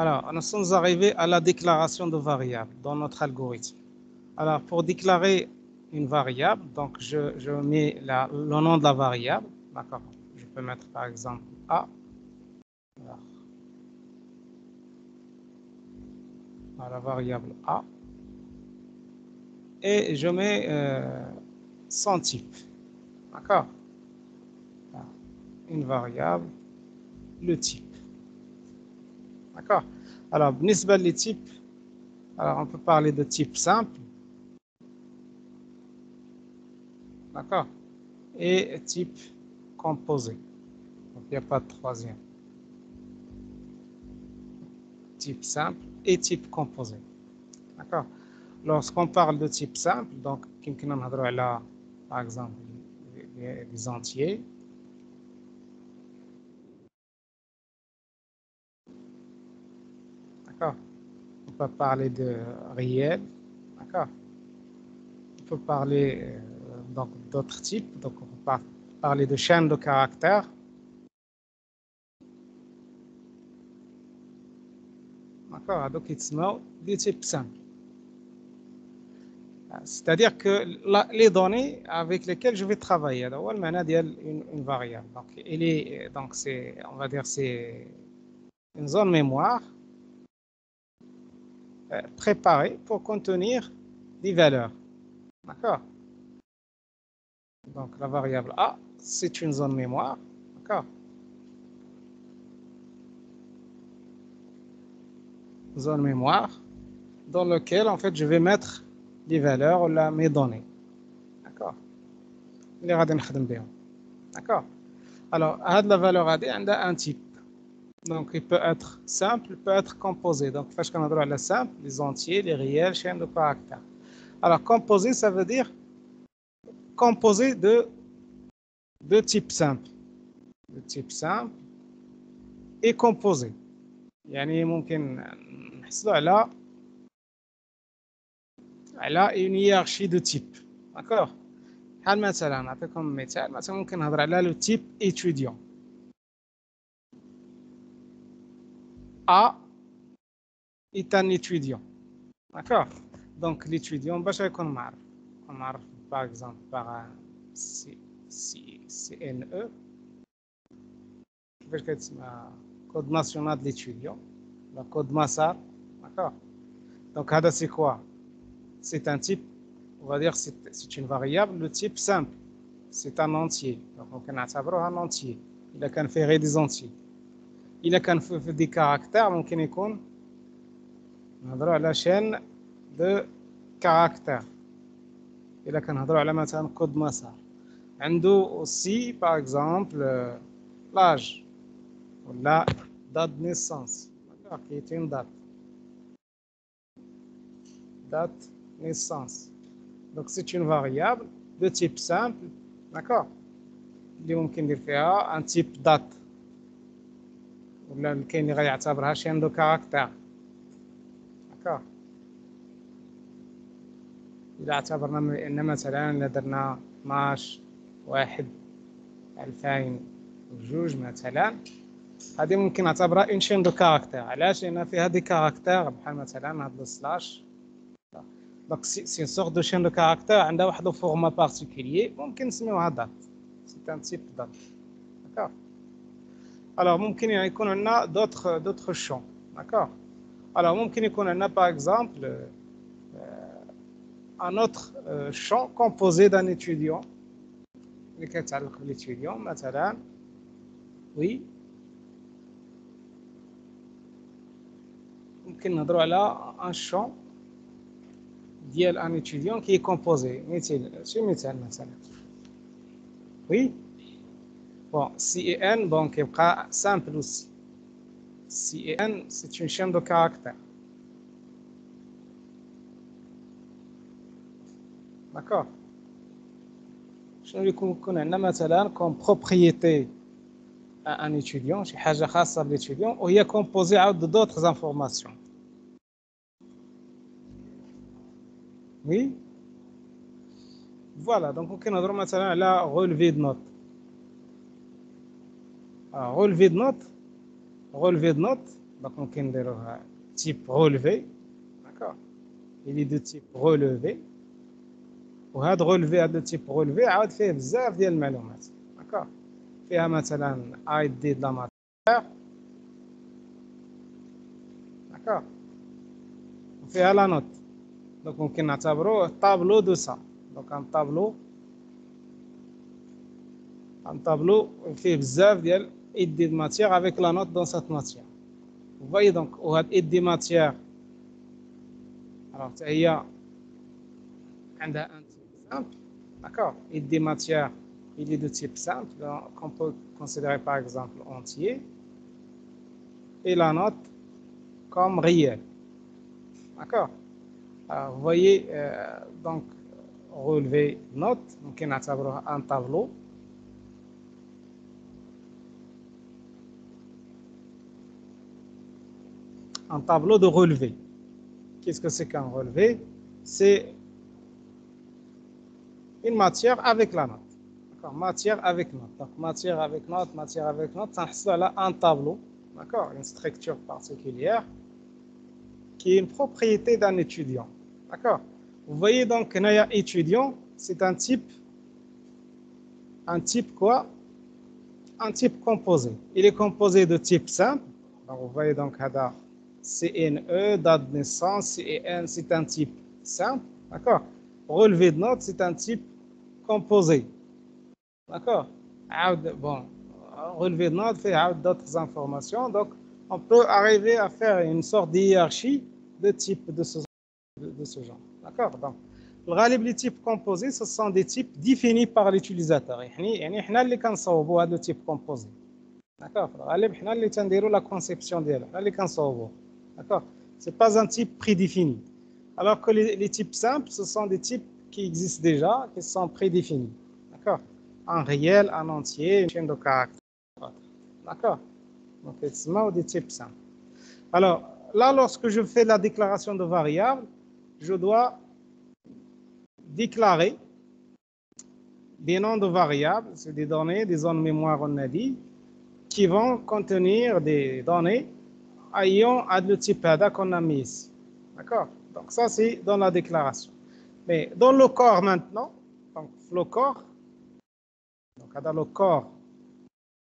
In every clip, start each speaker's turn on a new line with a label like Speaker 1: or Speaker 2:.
Speaker 1: Alors, nous sommes arrivés à la déclaration de variable dans notre algorithme. Alors, pour déclarer une variable, donc je, mets le nom de la variable, d'accord? Je peux mettre par exemple A. Alors, la variable A. Et je mets euh, son type. D'accord? Une variable, le type. D'accord Alors, on peut parler de type simple. D'accord Et type composé. Il n'y a pas de troisième. Type simple et type composé. D'accord Lorsqu'on parle de type simple, donc, par exemple, les entiers, On peut parler de réel. D'accord On peut parler euh, d'autres types. Donc, on peut parler de chaîne de caractères. D'accord Donc, now des types simples. C'est-à-dire que les données avec lesquelles je vais travailler, une, une variable. Donc, il est, donc c'est, on va dire, c'est une zone mémoire euh, préparé pour contenir des valeurs. D'accord? Donc la variable A, c'est une zone mémoire. D'accord? Zone mémoire dans laquelle en fait je vais mettre des valeurs mes données. D'accord? D'accord? Alors, la valeur AD a un type. Donc, il peut être simple, il peut être composé. Donc, faites qu'on a droit à la simple, les entiers, les réels, chaînes de caractères. Alors, composé, ça veut dire composé de, de type simple. De type simple et composé. يعني ممكن نحصلوا على على une hiérarchie de type. D'accord بحال مثلا نعطيكم مثال مثلا ممكن نهضر على لو تيب étudiant A est un étudiant. D'accord? Donc l'étudiant, bah, par exemple par un CNE, code national de l'étudiant, le code Massar. D'accord? Donc, c'est quoi? C'est un type, on va dire, c'est une variable, le type simple. C'est un entier. Donc, on peut un entier. Il a qu'un faire des entiers. إلا كان في دي كاركتير ممكن يكون نهضروا على شين دو كاركتير إلا كنهضروا على مثلا كود مسار عنده سي باغ اكزومبل لاج ولا دات نيسانس كيتين دات دات نيسانس دونك سي اون فاريابل دو تيب سامبل داكور اللي ممكن ندير فيها ان تيب دات ولا كاين اللي غيعتبرها شين دو كاركتير. هكا. إذا اعتبرنا أن مثلا إلا درنا 12 واحد ألفين وجوج مثلا هذه ممكن نعتبرها اون شين دو كاركتير. علاش؟ لأن فيها دي كاركتير بحال مثلا هاد السلاش دونك سي سور دو شين دو كاركتير عندها واحد الفورما بارتيكوليي ممكن نسميوها دات سي ان تيب دات داكوغ Alors, ممكن يكون عندنا d'autres d'autres champs. D'accord Alors, ممكن يكون عندنا par exemple euh, un autre euh, champ composé d'un étudiant اللي كيتعلق بالétudiant مثلا oui ممكن نهضروا على un champ ديال un étudiant qui est composé مثال شي مثال مثلا oui Bon, C et N, bon, qui est simple aussi. C et N, c'est une chaîne de caractères. D'accord شنو يكون يكون عندنا مثلا comme propriété à un étudiant شي حاجه خاصه بالétudiant وهي composée عاود d'autres informations oui voilà donc ممكن نهضروا مثلا على relevé de note relevé de notes, relevé de notes, Donc, on peut dire type relevé. D'accord Il est de type relevé. وهذا relevé هذا type relevé عاد فيه بزاف ديال المعلومات d'accord فيها مثلا اي دي de la matière d'accord وفيها لا نوت دونك ممكن نعتبروه طابلو دو سا دونك ان طابلو ان طابلو فيه بزاف ديال et des matières avec la note dans cette matière. Vous voyez donc, on a iddi matière. Alors, il y a un type simple, d'accord? Iddi matière, il est de type simple, qu'on peut considérer par exemple entier. Et la note comme réelle. D'accord? Vous voyez, euh, donc, relever note, donc, on a un tableau. Un tableau de relevé. Qu'est-ce que c'est qu'un relevé? C'est une matière avec la note. Matière avec note. Donc, matière avec note, matière avec note, ça là un tableau. D'accord? Une structure particulière qui est une propriété d'un étudiant. D'accord? Vous voyez donc qu'un étudiant, c'est un type, un type quoi? Un type composé. Il est composé de type simple. Donc, vous voyez donc CNE, date de naissance, CEN, c'est un type simple, d'accord Relevé de notes, c'est un type composé, d'accord Bon, relevé de notes fait d'autres informations, donc on peut arriver à faire une sorte d'hierarchie de types de ce, de, ce genre, d'accord Donc, les types composés, ce sont des types définis par l'utilisateur. le type composé. D'accord La conception D'accord Ce n'est pas un type prédéfini. Alors que les, types simples, ce sont des types qui existent déjà, qui sont prédéfinis. D'accord En réel, en entier, une chaîne de caractères. D'accord Donc, c'est des types simples. Alors, là, lorsque je fais la déclaration de variable, je dois déclarer des noms de variables, c'est des données, des zones mémoire, on a dit, qui vont contenir des données ayant le type qu'on a mis. D'accord? Donc ça, c'est dans la déclaration. Mais dans le corps maintenant, donc le corps, donc dans le corps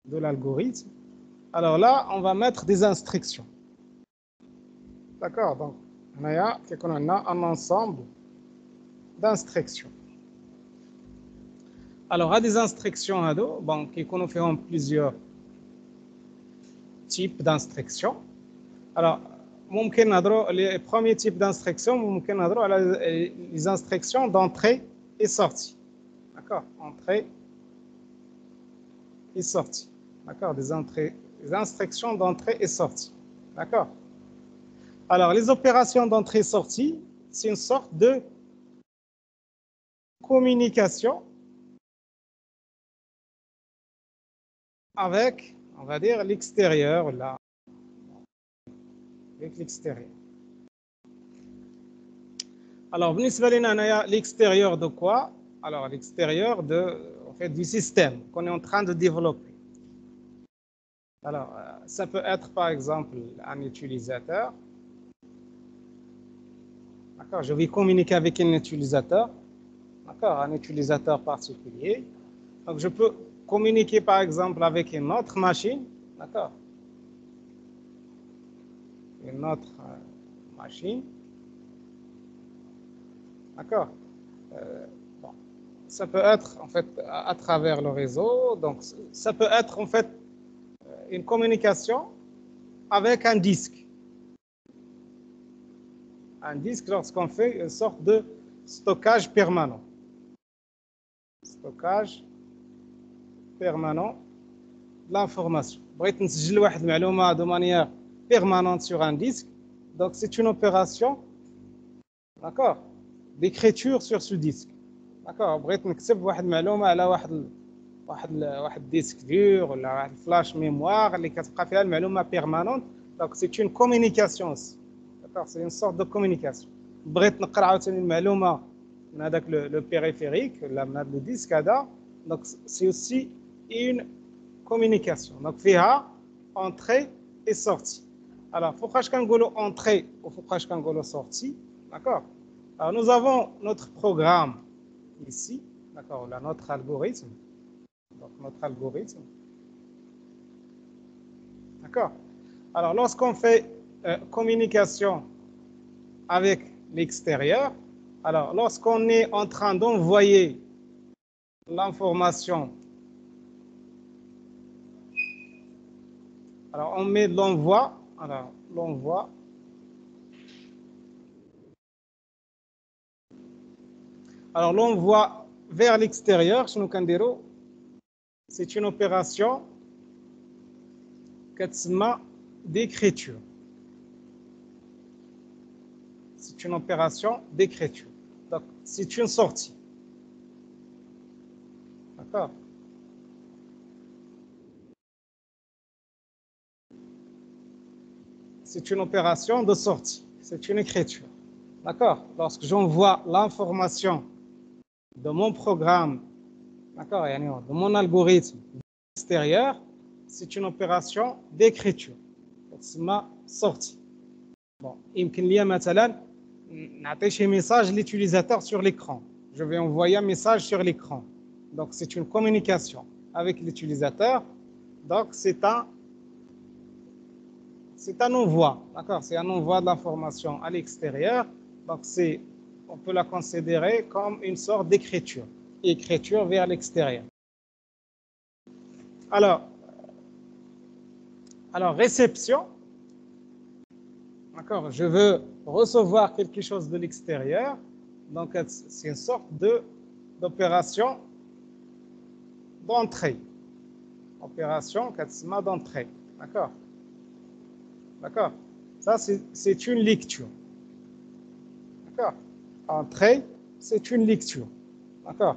Speaker 1: de l'algorithme, alors là, on va mettre des instructions. D'accord? Donc, on a, un ensemble d'instructions. Alors, à des instructions à bon, qui feront plusieurs types d'instructions. Alors, ممكن نهضروا les premiers types d'instructions ممكن نهضروا على les instructions d'entrée et sortie d'accord entrée et sortie d'accord des entrées les instructions d'entrée et sortie d'accord alors les opérations d'entrée et sortie c'est une sorte de communication avec on va dire l'extérieur là avec l'extérieur. Alors, l'extérieur de quoi? Alors, l'extérieur en du système qu'on est en train de développer. Alors, euh, ça peut être par exemple un utilisateur. D'accord, je vais communiquer avec un utilisateur. D'accord, un utilisateur particulier. Donc, je peux communiquer par exemple avec une autre machine. D'accord une autre euh, machine. D'accord euh, bon. Ça peut être en fait à, travers le réseau. Donc ça peut être en fait euh, une communication avec un disque. Un disque lorsqu'on fait une sorte de stockage permanent. Stockage permanent de l'information. بغيت نسجل واحد المعلومه de manière permanente sur un disque. Donc, c'est une opération, d'accord, d'écriture sur ce disque. d'accord بغيت نكتب واحد المعلومه على واحد واحد واحد ديسك دور ولا واحد فلاش ميموار اللي كتبقى فيها المعلومه بيرمانونت دونك سي اون كومونيكاسيون داكوغ سي اون سورت دو كومونيكاسيون بغيت نقرا عاوتاني المعلومه من هذاك لو بيريفيريك ولا من هذا لو ديسك هذا دونك سي اوسي اون كومونيكاسيون دونك فيها انتري اي سورتي alors, pourquoi je entrée ou pourquoi je sortie D'accord? Alors, nous avons notre programme ici, d'accord, là, notre algorithme. Donc, notre algorithme. D'accord? Alors, lorsqu'on fait euh, communication avec l'extérieur, alors lorsqu'on est en train d'envoyer l'information, alors on met l'envoi, alors l'envoi, alors l'envoi vers l'extérieur, c'est une opération d'écriture. C'est une opération d'écriture. Donc, c'est une sortie. D'accord? C'est une opération de sortie. C'est une écriture. D'accord Lorsque j'envoie l'information de mon programme, d'accord, de mon algorithme extérieur, c'est une opération d'écriture. C'est ma sortie. Bon, يمكن لي مثلا نعطي شي message l'utilisateur sur l'écran. Je vais envoyer un message sur l'écran. Donc c'est une communication avec l'utilisateur. Donc c'est un c'est un envoi, d'accord? C'est un envoi de l'information à l'extérieur. Donc on peut la considérer comme une sorte d'écriture, écriture vers l'extérieur. Alors, alors réception, d'accord? Je veux recevoir quelque chose de l'extérieur, donc c'est une sorte de d'opération d'entrée. Opération d'entrée. D'accord? D'accord Ça, c'est une lecture. D'accord Entrée, c'est une lecture. D'accord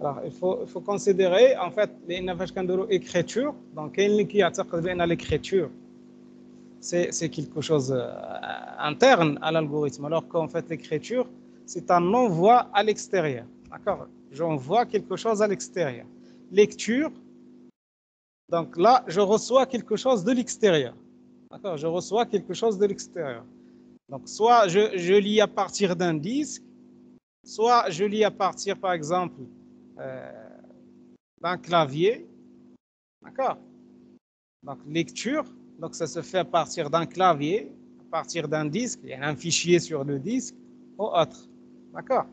Speaker 1: Alors, il faut, il faut considérer, en fait, l'écriture. Donc, l'écriture c'est quelque chose euh, interne à l'algorithme, alors qu'en fait l'écriture, c'est un envoi à l'extérieur. D'accord J'envoie quelque chose à l'extérieur. Lecture, donc là, je reçois quelque chose de l'extérieur. D'accord Je reçois quelque chose de l'extérieur. Donc, soit je, lis à partir d'un disque, soit je lis à partir, par exemple, euh, d'un clavier. D'accord Donc, lecture, donc ça se fait à partir d'un clavier, à partir d'un disque, il y a un fichier sur le disque ou autre. D'accord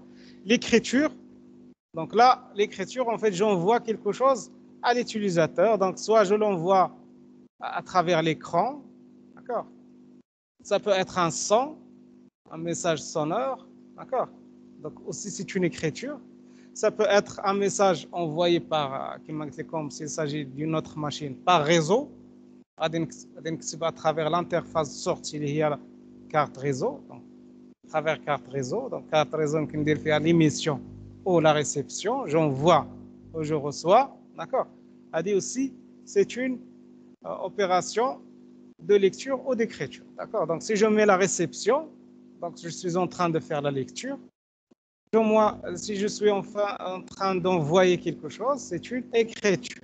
Speaker 1: L'écriture, donc là, l'écriture, en fait, j'envoie quelque chose à l'utilisateur. Donc soit je l'envoie à travers l'écran, d'accord. Ça peut être un son, un message sonore, d'accord. Donc aussi c'est une écriture. Ça peut être un message envoyé par, comme s'il s'agit d'une autre machine, par réseau, à travers l'interface sortie il y a la carte réseau donc à travers carte réseau. Donc carte réseau qui nous fait l'émission ou la réception. J'envoie ou je reçois d'accord. Dit aussi c'est une euh, opération de lecture ou d'écriture. D'accord? Donc si je mets la réception donc je suis en train de faire la lecture. Moi si je suis enfin en train d'envoyer quelque chose c'est une écriture.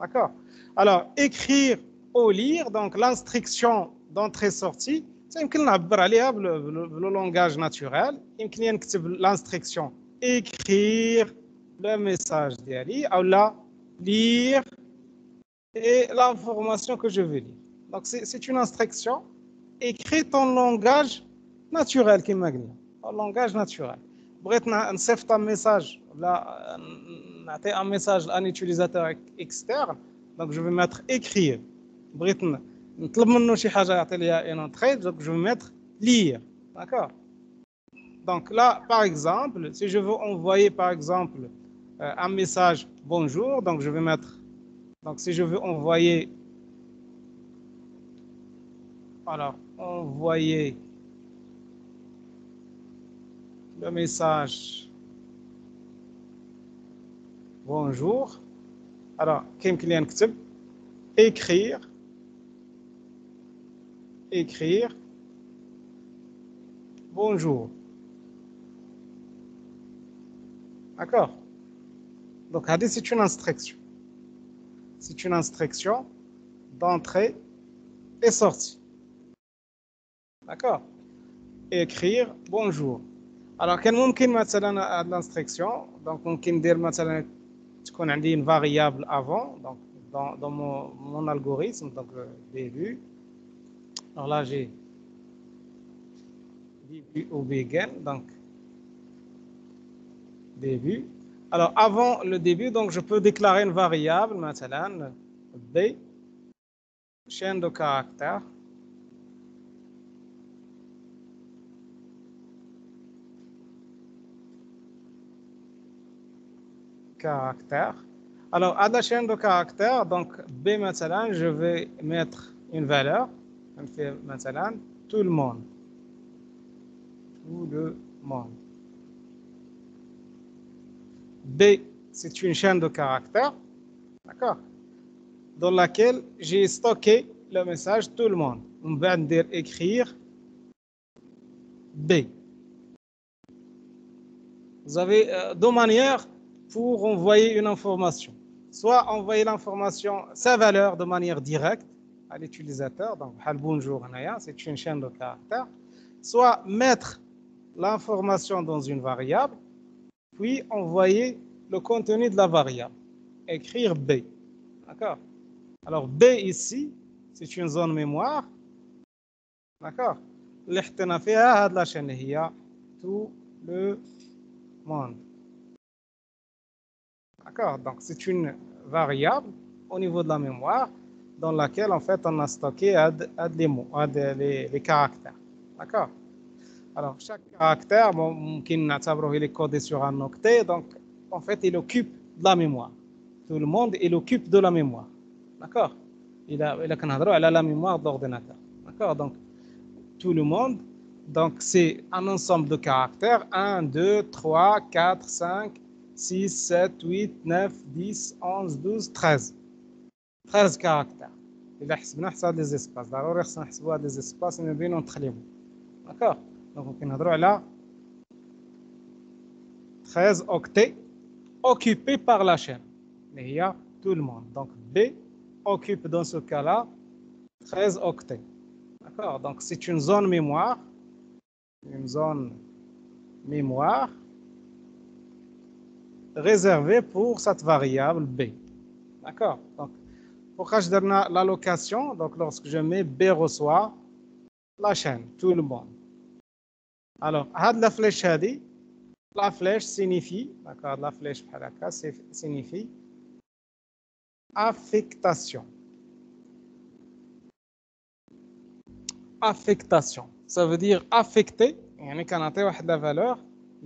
Speaker 1: D'accord? Alors écrire au lire, donc l'instruction d'entrée-sortie, c'est le langage naturel. L'instruction écrire le message d'Ali, ou là, lire et l'information que je veux lire. Donc c'est une instruction écrite en langage naturel qui m'a en langage naturel. نصيفط un message là un message à un utilisateur externe donc je vais mettre écrire بغيت نطلب منه شي حاجه يعطي ليها ان entrée donc je vais mettre lire d'accord donc là par exemple si je veux envoyer par exemple euh, un message bonjour donc je vais mettre donc si je veux envoyer alors envoyer le message bonjour alors كيمكن لي نكتب écrire écrire bonjour. D'accord Donc, c'est une instruction. C'est une instruction d'entrée et sortie. d'accord écrire bonjour alors كان ممكن مثلا هاد l'instruction donc ممكن ندير مثلا تكون عندي une variable avant donc dans, dans mon, mon algorithme donc le début alors là j'ai début ou begin donc début alors avant le début donc je peux déclarer une variable مثلا b chaîne de caractères Caractère. Alors, à la chaîne de caractères, donc B maintenant, je vais mettre une valeur. Maintenant tout le monde. Tout le monde. B, c'est une chaîne de caractères. D'accord? Dans laquelle j'ai stocké le message tout le monde. On va dire écrire B. Vous avez euh, deux manières pour envoyer une information. Soit envoyer l'information, sa valeur de manière directe à l'utilisateur, donc bonjour, c'est une chaîne de caractères, soit mettre l'information dans une variable, puis envoyer le contenu de la variable, écrire B. D'accord? Alors B ici, c'est une zone mémoire. D'accord? La chaîne tout le monde. D'accord Donc, c'est une variable au niveau de la mémoire dans laquelle, en fait, on a stocké les mots, les, caractères. D'accord Alors, chaque caractère, bon, il est codé sur un octet, donc, en fait, il occupe de la mémoire. Tout le monde, il occupe de la mémoire. D'accord Il a, il a, la mémoire d'ordinateur. D'accord Donc, tout le monde, donc, c'est un ensemble de caractères 1, 2, 3, 4, 5, 6, 7, 8, 9, 10, 11, 12, 13 13 caractères إذا حسبنا حساب لي زيسباس ضروري خصنا نحسبوا هاد لي زيسباس ما بينهم تخليهم داكوغ دونك كنهضروا على 13 octets occupés par la chaîne اللي هي tout le monde donc B occupe dans ce cas-là 13 octets d'accord donc c'est une zone mémoire une zone mémoire réservé pour cette variable B. D'accord? Donc, pour je donne l'allocation, donc lorsque je mets B reçoit la chaîne, tout le monde. Alors, la flèche la flèche signifie, d'accord, la flèche signifie affectation. Affectation. Ça veut dire affecter, il y a la valeur,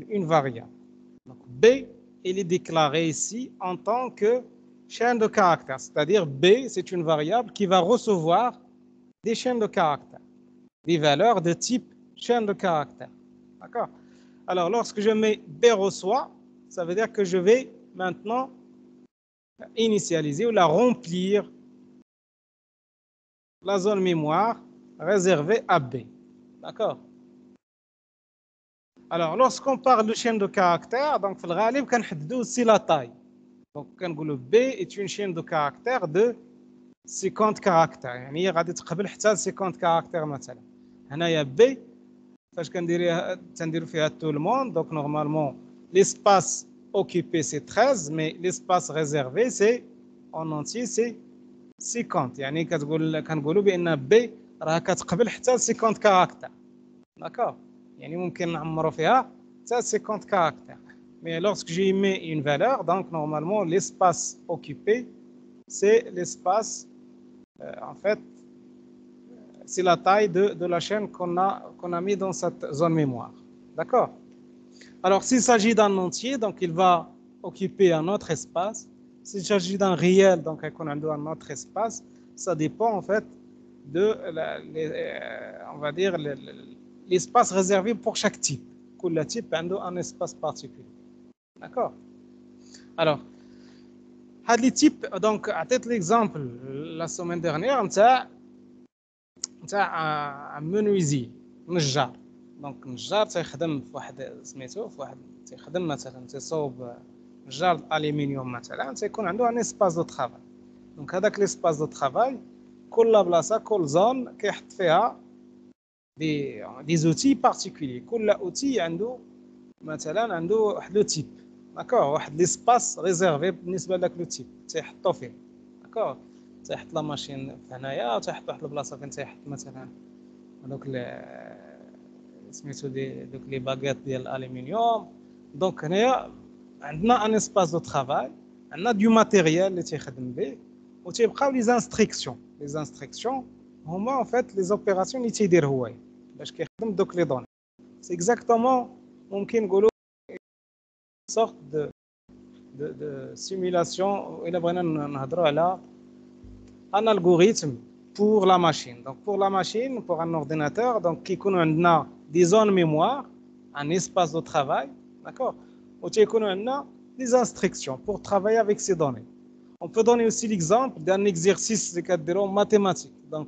Speaker 1: une variable. Donc, B il est déclaré ici en tant que chaîne de caractères, c'est-à-dire B, c'est une variable qui va recevoir des chaînes de caractères, des valeurs de type chaîne de caractères. D'accord? Alors, lorsque je mets B reçoit, ça veut dire que je vais maintenant initialiser ou la remplir la zone mémoire réservée à B. D'accord? alors, lorsqu'on parle de chaîne de caractères, donc, في الغالب كنحددوا aussi la taille. Donc, كنقولوا B est une chaîne de caractères de 50 caractères. يعني هي غادي تقبل حتى 50 caractères مثلا. هنايا B فاش كنديريها تنديروا فيها tout le monde. Donc, normalement, l'espace occupé c'est 13, mais l'espace réservé c'est en entier c'est 50. يعني كتقول كنقولوا بان B راه كتقبل حتى 50 caractères. D'accord يعني ممكن نعمروا فيها حتى 50 caractères mais lorsque j'y mets une valeur donc normalement l'espace occupé c'est l'espace euh, en fait c'est la taille de, de la chaîne qu'on a qu'on a mis dans cette zone mémoire d'accord alors s'il s'agit d'un entier donc il va occuper un autre espace s'il s'agit d'un réel donc qu'on a un autre espace ça dépend en fait de la, les, euh, on va dire les, l'espace réservé pour chaque type. Chaque type a un espace particulier. D'accord Alors, هاد les types donc عطيت l'exemple la semaine dernière نتاع نتاع menuisier نجار دونك نجار تيخدم في واحد سميتو في واحد تيخدم مثلا تيصوب نجار الالومنيوم مثلا تيكون عنده ان اسباس دو ترافاي دونك هذاك ليسباس دو ترافاي كل بلاصه كل زون كيحط فيها des, des outils particuliers. Chaque outil a مثلا عنده واحد لو تيب داكوغ واحد ليسباس ريزيرفي بالنسبه لذاك لو تيب تيحطو فيه داكوغ تيحط لا ماشين هنايا تيحط واحد البلاصه فين تيحط مثلا هذوك سميتو دي دوك لي باغيت ديال الالومنيوم دونك هنايا عندنا ان اسباس دو ترافاي عندنا دو ماتيريال اللي تيخدم به وتيبقاو لي زانستريكسيون لي زانستريكسيون هما ان فيت لي زوبيراسيون اللي تيدير هو باش كيخدم دوك لي دوني سي اكزاكتومون ممكن نقولوا sorte de, de, de simulation إلا بغينا نهضروا على un algorithme pour la machine. Donc pour la machine, pour un ordinateur, donc كيكونوا عندنا des zones mémoire, un espace de travail, d'accord وتيكونوا عندنا des instructions pour travailler avec ces données. On peut donner aussi l'exemple d'un exercice اللي كديروا mathématique. Donc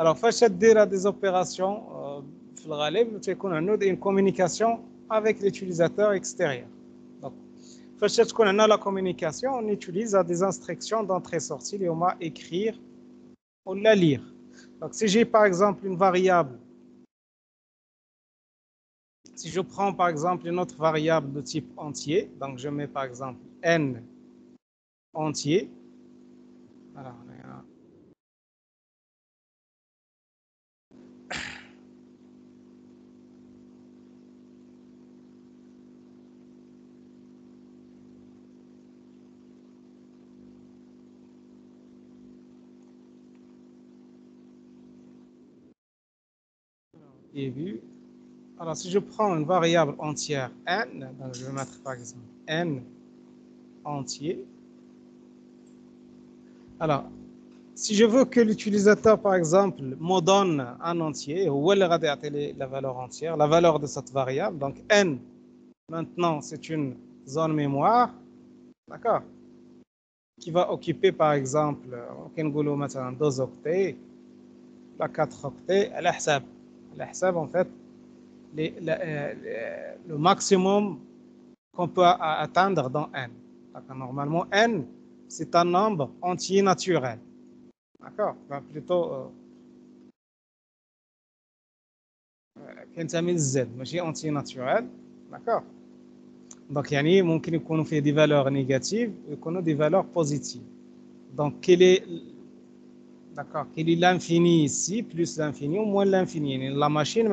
Speaker 1: الوغ فاش تدير هاد لي زوبيراسيون في الغالب تيكون عنده اون كومونيكاسيون avec l'utilisateur extérieur. Donc, la communication, on utilise des instructions d'entrée-sortie, et on va écrire ou la lire. Donc, si j'ai par exemple une variable, si je prends par exemple une autre variable de type entier, donc je mets par exemple n entier, alors vu. Alors, si je prends une variable entière n, donc je vais mettre par exemple n entier. Alors, si je veux que l'utilisateur, par exemple, me donne un entier, ou elle la valeur entière, la valeur de cette variable, donc n, maintenant, c'est une zone mémoire, d'accord, qui va occuper, par exemple, maintenant 2 octets, la 4 octets, elle a l'ahsab, en fait, les, euh, le maximum qu'on peut atteindre dans n. Normalement, n, c'est un nombre entier naturel. D'accord ben, Plutôt, كنتمي Z ماشي entier naturel d'accord donc يعني ممكن يكونوا فيه des valeurs négatives ويكونوا des valeurs positives donc quel est D'accord. Quel est l'infini ici, plus l'infini ou moins l'infini La machine,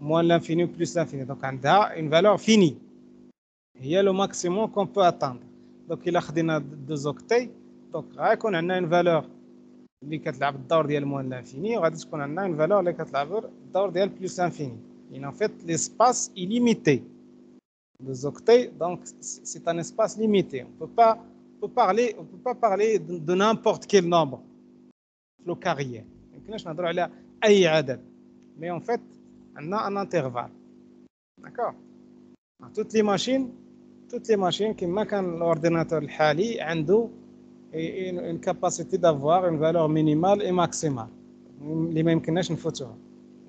Speaker 1: moins l'infini ou plus l'infini. Donc, on a une valeur finie. Il y a le maximum qu'on peut atteindre. Donc, il a deux octets. Donc, on a une valeur qui كتلعب الدور ديال moins l'infini وغادي تكون عندنا une valeur اللي كتلعب الدور ديال plus l'infini. Et en fait, l'espace est limité. Les octets, donc, c'est un espace limité. On ne peut pas, peut parler, on peut pas parler de n'importe quel nombre. لو كاريير ما يمكنناش نهضروا على اي عدد مي اون فيت عندنا ان انترفال داكور توت لي ماشين توت لي ماشين كما كان الاورديناتور الحالي عنده اون كاباسيتي دافوار اون فالور مينيمال اي ماكسيمال اللي ما يمكنناش نفوتوها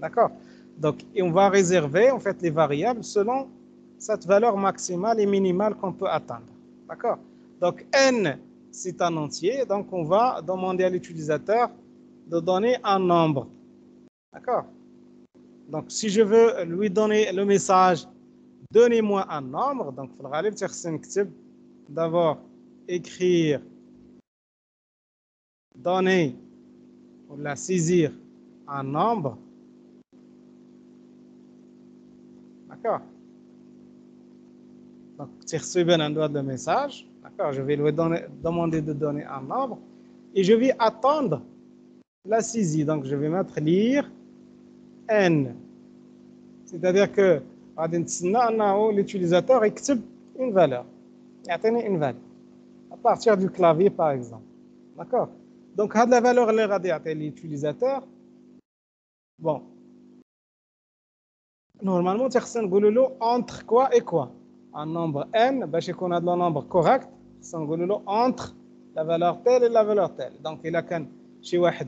Speaker 1: داكور Donc, on va réserver en fait les variables selon cette valeur maximale et minimale qu'on peut atteindre. D'accord Donc, n, c'est un entier. Donc, on va demander à l'utilisateur de donner un nombre. D'accord? Donc, si je veux lui donner le message, donnez-moi un nombre, donc, il faudra d'abord écrire, donner, ou la saisir un nombre. D'accord? Donc, bien un doigt de message. D'accord? Je vais lui donner, demander de donner un nombre. Et je vais attendre la saisie. Donc, je vais mettre lire N. C'est-à-dire que l'utilisateur écrit une valeur. une valeur. À partir du clavier, par exemple. D'accord Donc, la valeur l'utilisateur. Bon. Normalement, tu as entre quoi et quoi Un nombre n, bah, qu'on a le nombre correct, c'est entre la valeur telle et la valeur telle. Donc, il a qu'un chez واحد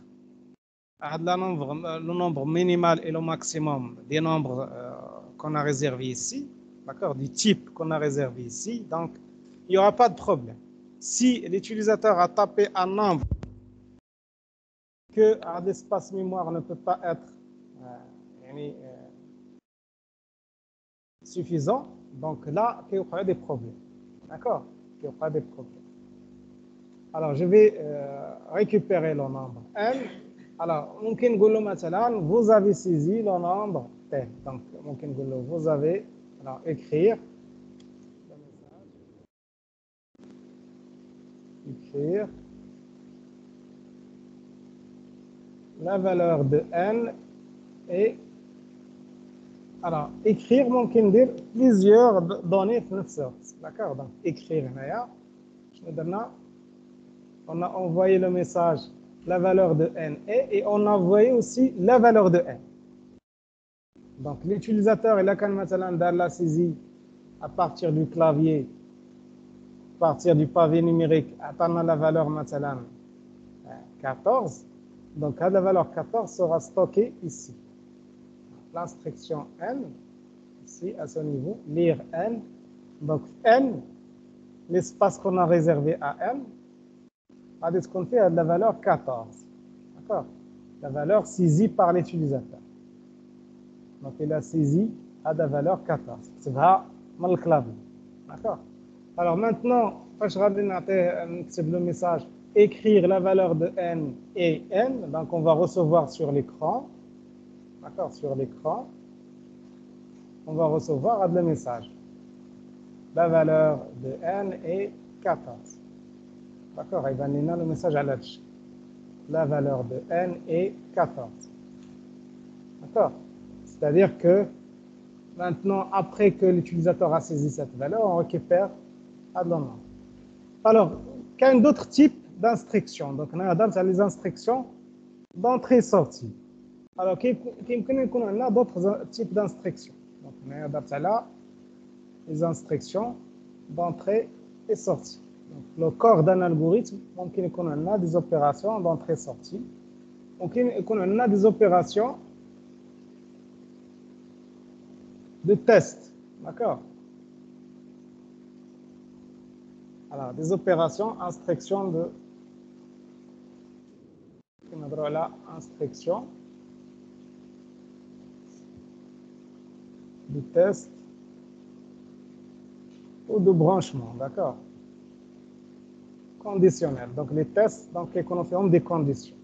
Speaker 1: Euh, le nombre, minimal et le maximum des nombres euh, qu'on a réservés ici, d'accord, du type qu'on a réservé ici, donc il n'y aura pas de problème. Si l'utilisateur a tapé un nombre que l'espace mémoire ne peut pas être euh, suffisant, donc là, il y aura des problèmes. D'accord? Il y aura des problèmes. Alors, je vais récupérer le nombre M. Alors, vous avez saisi le nombre tel. Donc, vous avez, alors, écrire écrire la valeur de n et alors écrire ممكن ندير plusieurs données في نفس الوقت d'accord donc écrire هنايا شنو درنا on a envoyé le message la valeur de n est et on a envoyé aussi la valeur de n. Donc l'utilisateur, il a quand même la saisie à partir du clavier, à partir du pavé numérique, attendant la valeur maintenant euh, 14. Donc la valeur 14 sera stockée ici. L'instruction n, ici à ce niveau, lire n. Donc n, l'espace qu'on a réservé à n, a disconté à la valeur 14. D'accord? La valeur saisie par l'utilisateur. Donc, il a saisi à la valeur 14. C'est le clavier. D'accord? Alors maintenant, je vais le message écrire la valeur de n et n. Donc on va recevoir sur l'écran. D'accord, sur l'écran. On va recevoir le message. La valeur de n est 14. D'accord, il va le message à l'âge. La valeur de n est 14. D'accord C'est-à-dire que maintenant, après que l'utilisateur a saisi cette valeur, on récupère alors, il y a d'autres types d'instructions. Donc, on a les instructions d'entrée-sortie. Alors, y a d'autres types d'instructions. Donc, on a les instructions d'entrée et sortie. Donc, le corps d'un algorithme, donc, y a des opérations d'entrée-sortie. Donc, y a des opérations de test. D'accord? Alors, des opérations, instruction de la instruction de test ou de branchement, d'accord? Conditionnel. Donc, les tests, donc les conditions des conditions.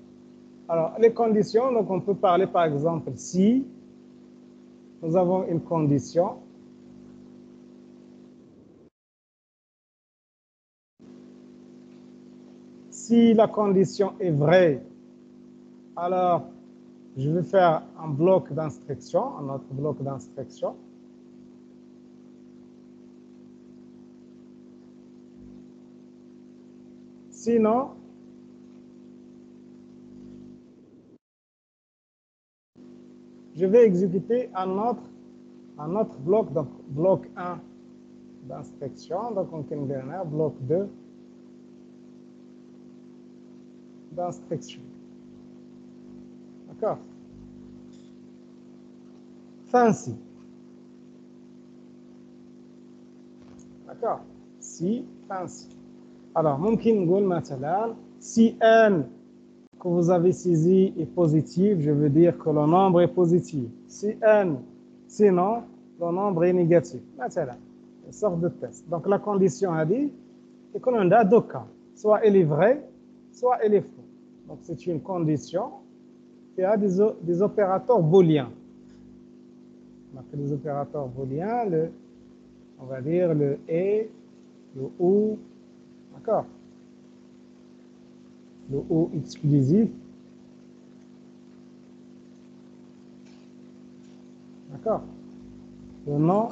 Speaker 1: Alors, les conditions, donc on peut parler par exemple si nous avons une condition Si la condition est vraie, alors je vais faire un bloc d'instruction, un autre bloc d'instruction. Sinon, je vais exécuter un autre, un autre bloc, donc bloc 1 d'instruction, donc on peut dire bloc 2 d'instruction. D'accord? Fancy. D'accord? Si, fancy. Alors, si n que vous avez saisi est positif, je veux dire que le nombre est positif. Si n, sinon, le nombre est négatif. Matalan, une sorte de test. Donc, la condition a dit, c'est qu'on a deux cas. Soit elle est vraie, soit elle est fausse. Donc, c'est une condition qui a des, des opérateurs booléens. Donc, les opérateurs booléens, le, on va dire le et, le ou, d'accord Le ou exclusif. D'accord Le nom.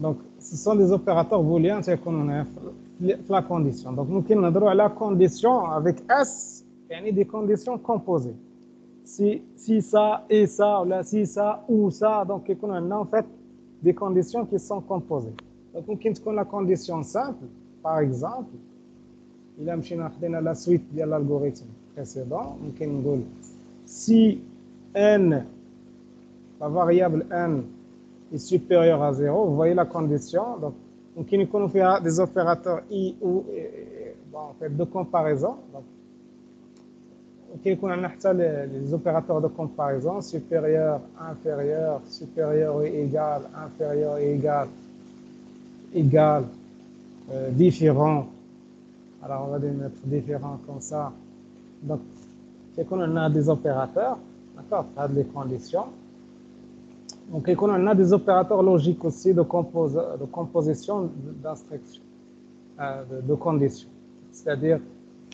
Speaker 1: Donc, ce sont des opérateurs booléens, c'est qu'on a la condition. Donc, nous avons la condition avec S, a des conditions composées si, si ça et ça, ou là, si ça ou ça, donc on a en fait des conditions qui sont composées. Donc, on a la condition simple, par exemple, il a à la suite de l'algorithme précédent, on dire si n, la variable n est supérieure à 0, vous voyez la condition, donc on a des opérateurs i ou fait, de comparaison. Donc, on a les opérateurs de comparaison supérieur, inférieur, supérieur et égal, inférieur et égal, égal, euh, différent. Alors, on va les mettre différent comme ça. Donc, c'est qu'on a des opérateurs, d'accord, pas des conditions. Donc, on a des opérateurs logiques aussi de, de composition d'instructions, euh, de, de conditions. C'est-à-dire,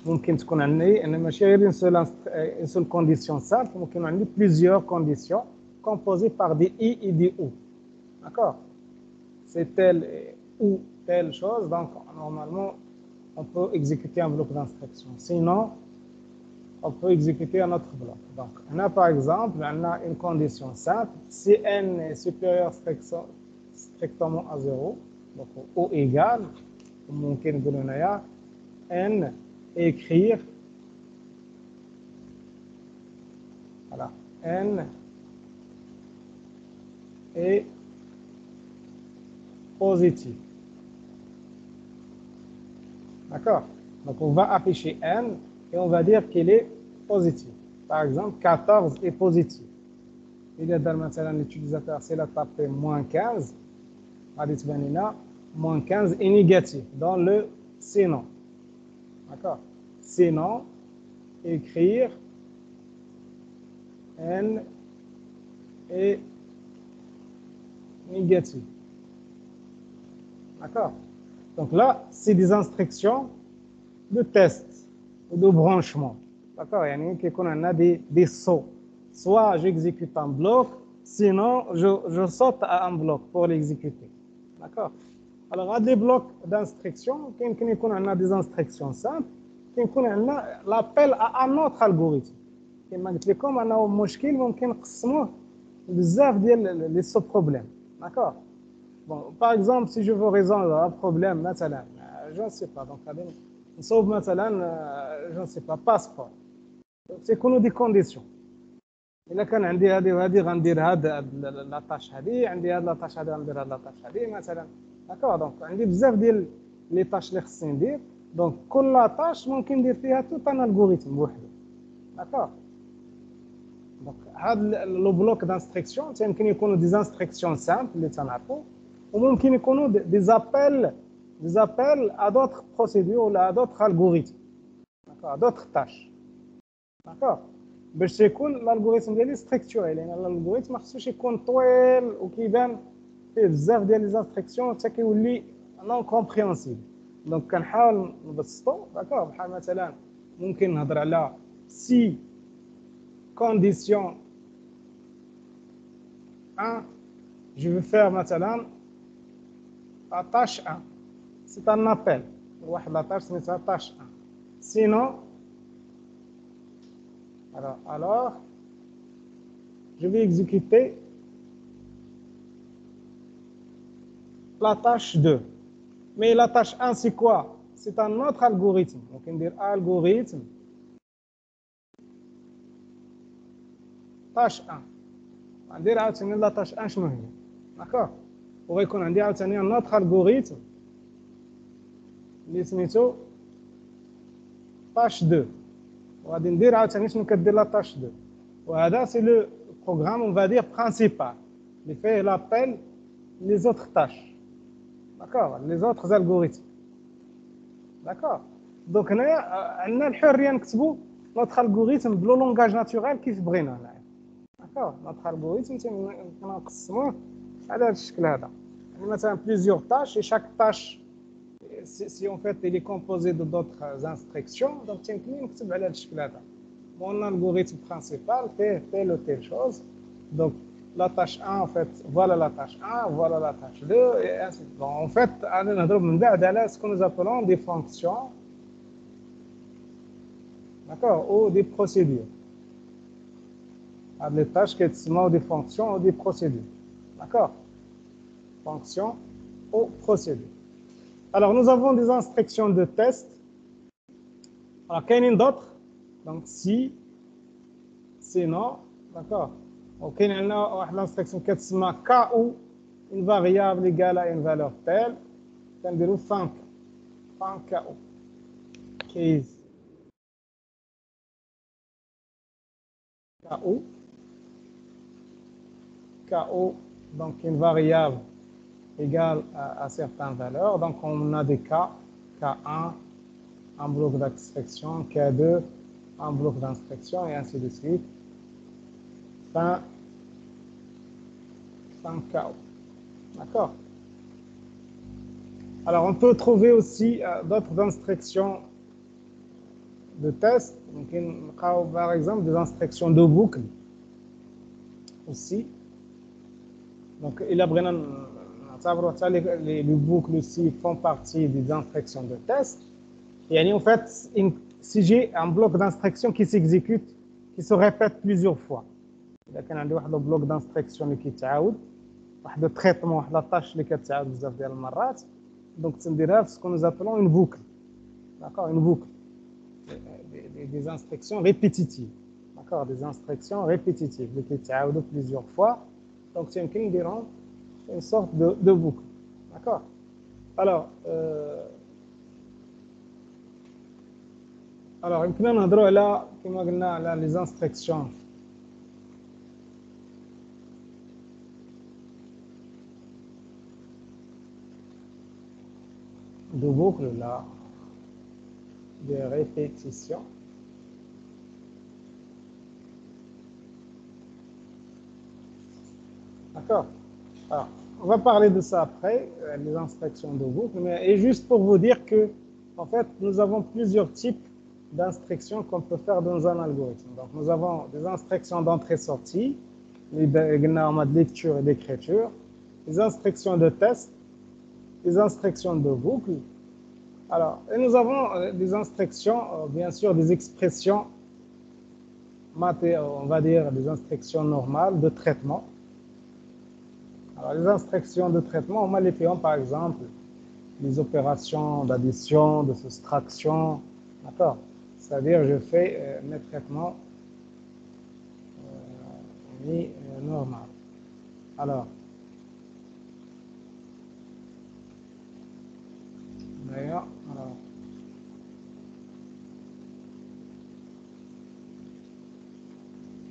Speaker 1: ممكن تكون عندي انا ماشي غير اون سول اون سول كونديسيون سامبل ممكن عندي plusieurs conditions composées par des i et des ou d'accord c'est telle ou telle chose, donc normalement, on peut exécuter un bloc d'instruction. Sinon, on peut exécuter un autre bloc. Donc, on a par exemple, on a une condition simple. Si n est supérieur strictement à 0, donc ou égal, n écrire voilà, n est positif. D'accord? Donc on va afficher n et on va dire qu'il est positif. Par exemple, 14 est positif. Il y a dans l'utilisateur, c'est la taper moins 15. Moins 15 est négatif dans le sinon. D'accord? Sinon, écrire N est négatif. D'accord? Donc là, c'est des instructions de test ou de branchement. D'accord Il y a des, des sauts. Soit j'exécute un bloc, sinon je, je saute à un bloc pour l'exécuter. D'accord alors, à des blocs d'instructions, on a des instructions simples, on a l'appel à un autre algorithme. كما قلت لكم انه مشكل ممكن نقسموه بزاف ديال لي سو بروبليم داكور بون باغ اكزومبل سي جو فو ريزولف ان بروبليم مثلا جو سي با دونك غادي نصوب مثلا جو سي با باسبور تيكونوا دي كونديسيون الا كان عندي هذه وهذه غندير هاد لاطاش هذه عندي هاد لاطاش هذه غندير هاد لاطاش هذه مثلا داكوغ دونك عندي بزاف ديال لي طاش اللي خصني ندير دونك كل طاش ممكن ندير فيها توت ان الغوريثم بوحدو داكوغ دونك هاد لو بلوك دانستركسيون يمكن يكونوا دي انستركسيون سامبل اللي تنعرفوا وممكن يكونوا دي زابيل دي زابيل ا دوطخ بروسيدور ولا ا دوطخ الغوريثم داكوغ دوطخ طاش داكوغ باش تيكون الالغوريثم ديالي ستركتوري لان الالغوريثم ما خصوش يكون طويل وكيبان فيه بزاف ديال لي زانستركسيون حتى كيولي نون كومبريهنسيبل دونك كنحاول نبسطو داكوغ بحال مثلا ممكن نهضر على سي كونديسيون ان جو في فير مثلا La tâche 1. C'est un appel. La tâche c'est notre tâche 1. Sinon, alors, je vais exécuter la tâche 2. Mais la tâche 1, c'est quoi? C'est un autre algorithme. On peut dire algorithme. Tâche 1. On va dire ah, la tâche 1, je D'accord? On va qu'on dire un autre algorithme. اللي tâche 2 وغادي ندير عاوتاني شنو كدير لا tâche 2 وهذا سي لو بروغرام اون فادير برينسيبال اللي فيه لابيل لي زوتر tâches D'accord Les autres algorithmes. D'accord Donc, on a notre algorithme de langage naturel qui est D'accord Notre algorithme, c'est على الشكل هذا يعني مثلا بليزيور تاش et chaque tâche si, si en fait il est composé de d'autres instructions donc تيمكن نكتب على الشكل هذا mon algorithme principal fait telle ou telle chose donc la tâche 1 en fait voilà la tâche 1 voilà la tâche 2 et ainsi de suite bon, en fait انا نهضروا من بعد على ce que nous appelons des fonctions d'accord ou des procédures les tâches qui sont des fonctions ou des procédures d'accord fonctions ou procédures alors, nous avons des instructions de test. Alors, qu'il y d'autres Donc, si, sinon, d'accord Ok, y a l'instruction qui est cas où une variable égale à une valeur telle. On dire fin fin cas où. Case. Cas où. Donc une variable égale à, certaines valeurs. Donc, on a des cas, K1, un bloc d'instruction, K2, un bloc d'instruction, et ainsi de suite. Fin, fin KO. D'accord? Alors, on peut trouver aussi euh, d'autres instructions de test. Donc, par exemple, des instructions de boucle aussi. Donc, il a vraiment les, boucles aussi font partie des instructions de test. Et en fait, si j'ai un bloc d'instruction qui s'exécute, qui se répète plusieurs fois, il y a un bloc d'instruction qui تعاود واحد التريتمون واحد لاطاش اللي كتعاود بزاف ديال المرات دونك تنديرها في سكون نزابلون اون بوكل d'accord une boucle des, des instructions répétitives d'accord des instructions répétitives اللي كيتعاودوا plusieurs fois donc يمكن نديرهم une sorte de, de boucle. D'accord Alors, euh, alors يمكن نهضروا على كما قلنا على les instructions de boucle là de répétition D'accord alors on va parler de ça après, euh, les instructions de boucle, mais et juste pour vous dire que, en fait, nous avons plusieurs types d'instructions qu'on peut faire dans un algorithme. Donc, nous avons des instructions d'entrée-sortie, les de lecture et d'écriture, les instructions de test, les instructions de boucle. Alors, et nous avons euh, des instructions, euh, bien sûr, des expressions, on va dire des instructions normales de traitement. Alors, les instructions de traitement, les fait par exemple les opérations d'addition, de soustraction, d'accord C'est-à-dire, je fais euh, mes traitements euh, euh, normal. Alors, d'ailleurs, alors,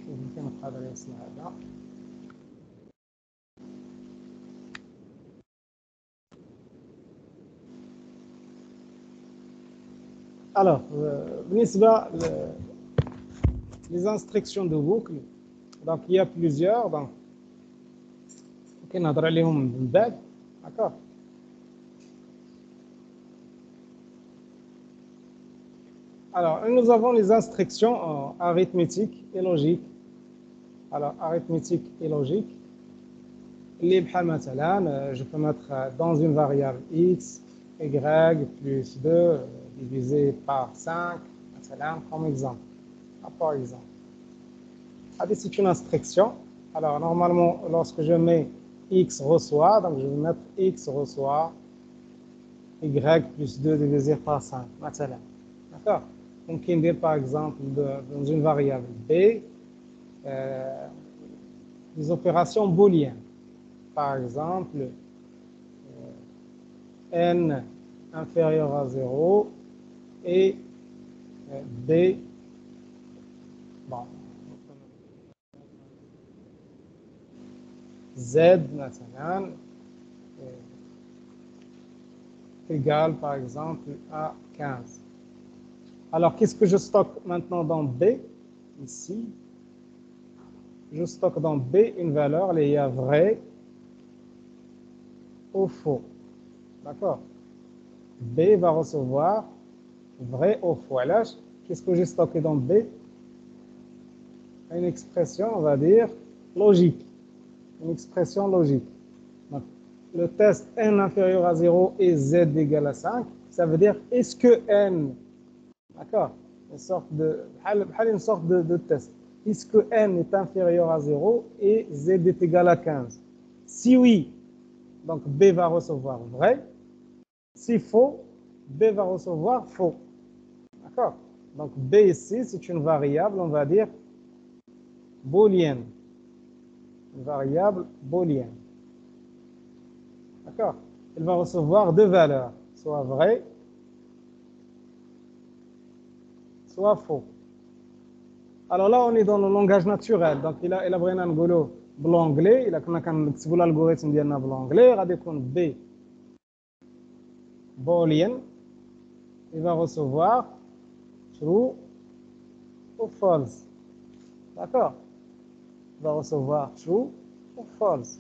Speaker 1: je vais vous là. Alors, euh, les instructions de boucle, donc il y a plusieurs, donc, Alors, nous avons les instructions arithmétiques et logiques. Alors, arithmétique et logique. Euh, je peux mettre dans une variable x, y plus 2, divisé par 5, comme exemple. Ah, par exemple. c'est une instruction. Alors, normalement, lorsque je mets x reçoit, donc je vais mettre x reçoit y plus 2 divisé par 5, D'accord? Donc, on dit par exemple dans une variable b, euh, des opérations booléennes. Par exemple, euh, n inférieur à 0 et B, bon, Z مثلا égale par exemple à 15. Alors, qu'est-ce que je stocke maintenant dans B Ici, je stocke dans B une valeur, il y a vrai, ou faux. D'accord B va recevoir vrai ou faux. Qu'est-ce que j'ai stocké dans B? Une expression, on va dire, logique. Une expression logique. Le test n inférieur à 0 et z égale à 5, ça veut dire est-ce que n, d'accord, une sorte une sorte de, de test. Est-ce que n est inférieur à 0 et z est égal à 15 Si oui, donc B va recevoir vrai. Si faux, B va recevoir faux. Donc B ici, c'est une variable, on va dire, booléenne. Une variable booléenne. D'accord Elle va recevoir deux valeurs, soit vrai, soit faux. Alors là, on est dans le langage naturel. Donc, il a, il a vraiment un goulot l'anglais. Il a quand si l'algorithme dit l'anglais, il a des B booléen. Il va recevoir true ou false d'accord il va recevoir true ou false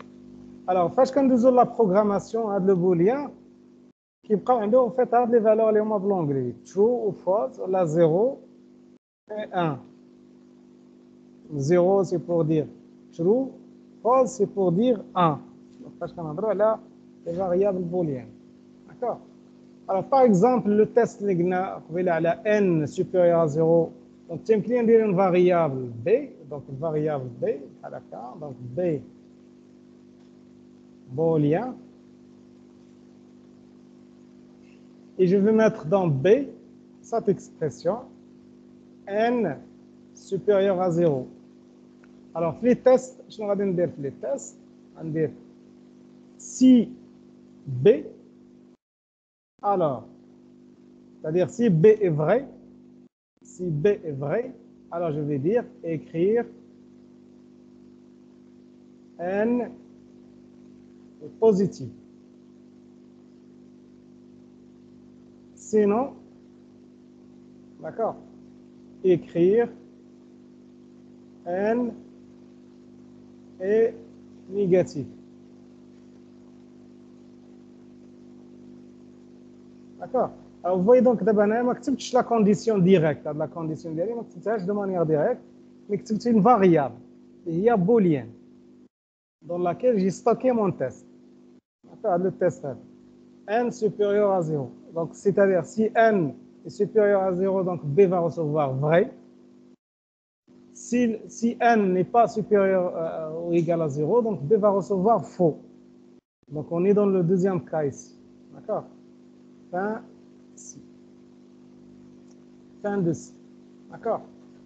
Speaker 1: alors فاش كندوزو لا بروغراماسيون هاد لو بوليان كيبقاو عنده en fait هاد لي فالور اللي هما بالانجلي true ou false ولا 0 et 1 0 c'est pour dire true False, c'est pour dire 1. Donc, parce qu'on a là les variables booléennes. D'accord alors, par exemple, le test ligna, à la n supérieur à 0. Donc, tu dire une variable b. Donc, une variable b, à la carte. Donc, b boolien. Et je vais mettre dans b cette expression n supérieur à 0. Alors, les tests, je vais dire les tests, on dire si B, alors, c'est-à-dire si B est vrai, si B est vrai, alors je vais dire écrire N est positif. Sinon, d'accord, écrire N est négatif. Vous voyez donc, d'abord, je n'ai la condition directe. La condition directe, je de manière directe, mais c'est une variable. Il y a booléenne dans laquelle j'ai stocké mon test. D'accord Le test n supérieur à 0. Donc, c'est-à-dire, si n est supérieur à 0, donc b va recevoir vrai. Si, n n'est pas supérieur euh, ou égal à 0, donc B va recevoir faux. Donc on est dans le deuxième cas ici. D'accord Fin ci. Fin de ci. D'accord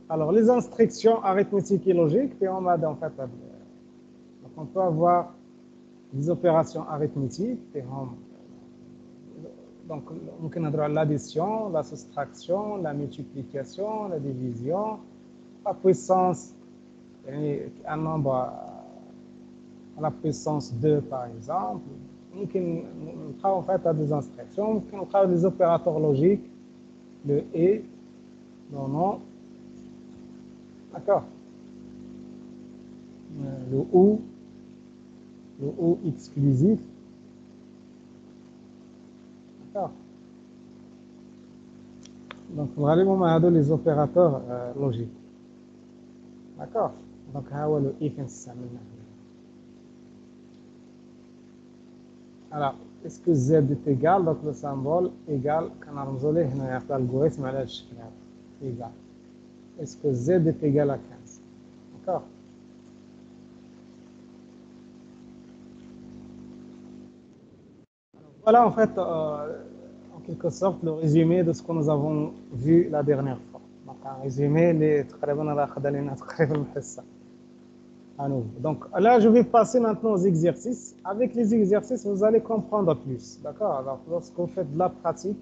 Speaker 1: Alors les instructions arithmétiques et logiques, et en fait. Euh, donc on peut avoir des opérations arithmétiques, donc on peut l'addition, la soustraction, la multiplication, la division, la puissance, un nombre à la puissance 2 par exemple, ممكن نلقاو fait à des instructions, ممكن نلقاو des opérateurs logiques, le et, le non, d'accord, le ou, le ou exclusif, d'accord. Donc, vraiment, on a les opérateurs euh, logiques. D'accord Donc, هو le if نستعملنا Alors, est-ce que z est égal Donc, le symbole égal كنرمزوا ليه هنا في l'algorithme على هذا الشكل هذا égal. Est-ce que z est égal à 15 D'accord Voilà en fait, euh, en quelque sorte, le résumé de ce que nous avons vu la dernière fois. Donc Ah, Donc là, je vais passer maintenant aux exercices. Avec les exercices, vous allez comprendre plus. D'accord? Alors, lorsque vous faites de la pratique.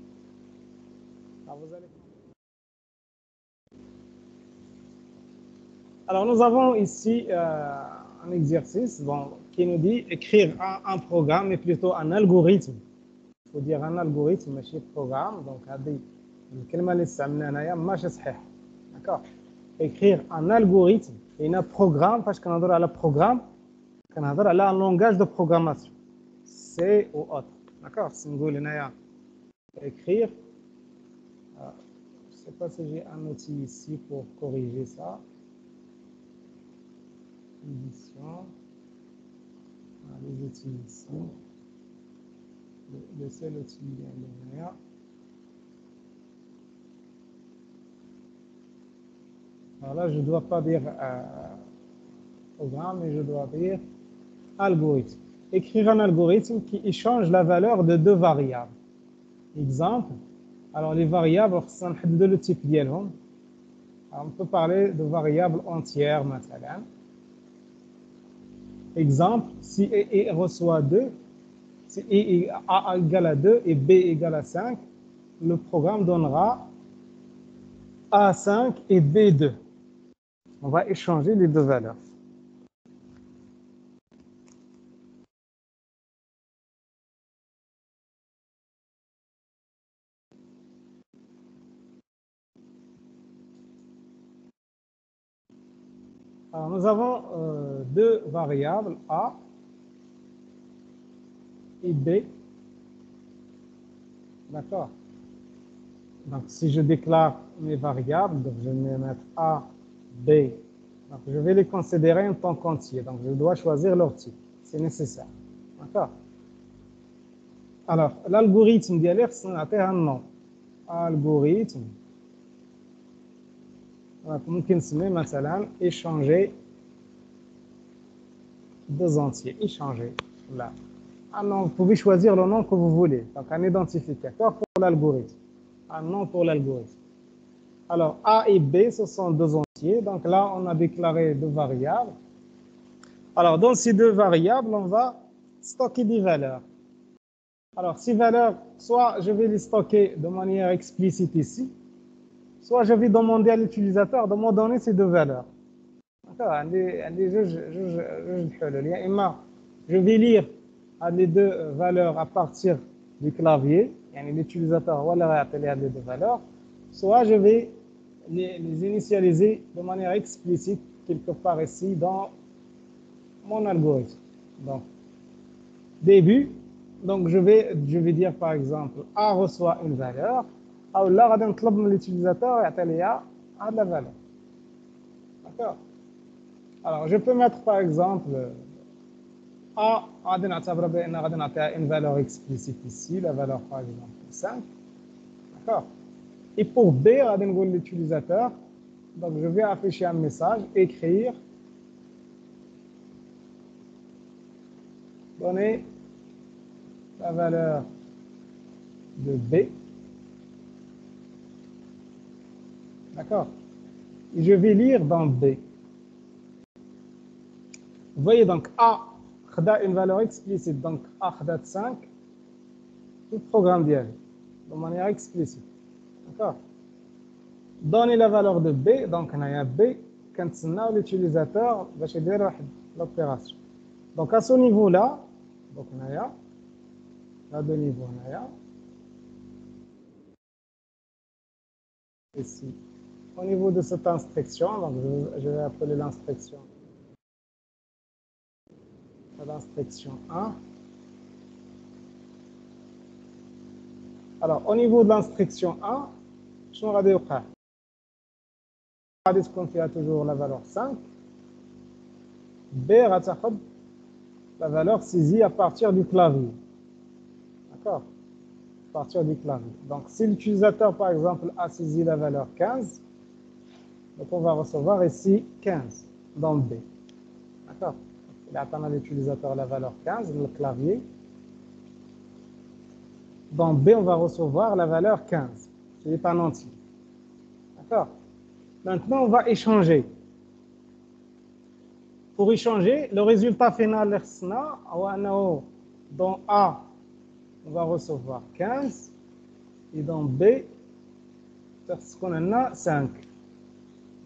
Speaker 1: Alors, nous avons ici euh, un exercice qui nous dit écrire un, programme, mais plutôt un algorithme. Il faut dire un algorithme, mais un programme. Donc, D'accord? Écrire un algorithme et un programme فاش كنهضر على programme كنهضر على un langage de programmation C ou autre. D'accord Si vous voulez écrire, euh, je ne sais pas si j'ai un outil ici pour corriger ça. Édition. Les outils ici. Le seul outil est Alors là, je ne dois pas dire euh, programme, mais je dois dire algorithme. Écrire un algorithme qui change la valeur de deux variables. Exemple, alors les variables, de le type d'elles. On peut parler de variables entières, maintenant. Exemple, si A reçoit 2, si A égale à 2 et B égale à 5, le programme donnera A5 et B2. On va échanger les deux valeurs. Alors, nous avons euh, deux variables, A et B. D'accord Donc, si je déclare mes variables, donc je vais mettre A, B. Donc, je vais les considérer en tant qu'entier. Donc, je dois choisir leur type. C'est nécessaire. D'accord Alors, l'algorithme d'ILR, c'est un nom. Algorithme ممكن نسميه مثلا échanger deux entiers échanger là ah non, vous pouvez choisir le nom que vous voulez donc un identificateur pour l'algorithme un nom pour l'algorithme alors A et B ce sont deux entiers donc là on a déclaré deux variables. Alors dans ces deux variables on va stocker des valeurs. Alors ces valeurs soit je vais les stocker de manière explicite ici soit je vais demander à l'utilisateur de me donner ces deux valeurs. Je vais lire les deux valeurs à partir du clavier, l'utilisateur va les deux valeurs, soit je vais les, initialiser de manière explicite quelque part ici dans mon algorithme. Donc, début, donc je vais, je vais dire par exemple, A reçoit une valeur, ou là, l'utilisateur et A a de la valeur. D'accord? Alors, je peux mettre par exemple, A a une valeur explicite ici, la valeur par exemple 5. D'accord? Et pour B, l'utilisateur, donc je vais afficher un message, écrire, donner la valeur de B. D'accord? Et je vais lire dans B. Vous voyez donc A, une valeur explicite, donc A, 5, tout le programme d'IAG, de manière explicite. Donnez la valeur de B, donc on a B, quand l'utilisateur va faire l'opération. Donc à ce niveau-là, donc on a là deux niveaux, on a ici. Au niveau de cette instruction, donc je, vais appeler l'instruction l'instruction 1. Alors, au niveau de l'instruction 1, je vais faire qu'on fait toujours la valeur 5. B la valeur saisie à partir du clavier. D'accord? À partir du clavier. Donc, si l'utilisateur, par exemple, a saisi la valeur 15, donc on va recevoir ici 15 dans B. D'accord? Il attend à l'utilisateur la valeur 15, le clavier. Dans B, on va recevoir la valeur 15. Ce n'est pas un entier. D'accord Maintenant, on va échanger. Pour échanger, le résultat final, dans A, on va recevoir 15. Et dans B, parce qu'on en a 5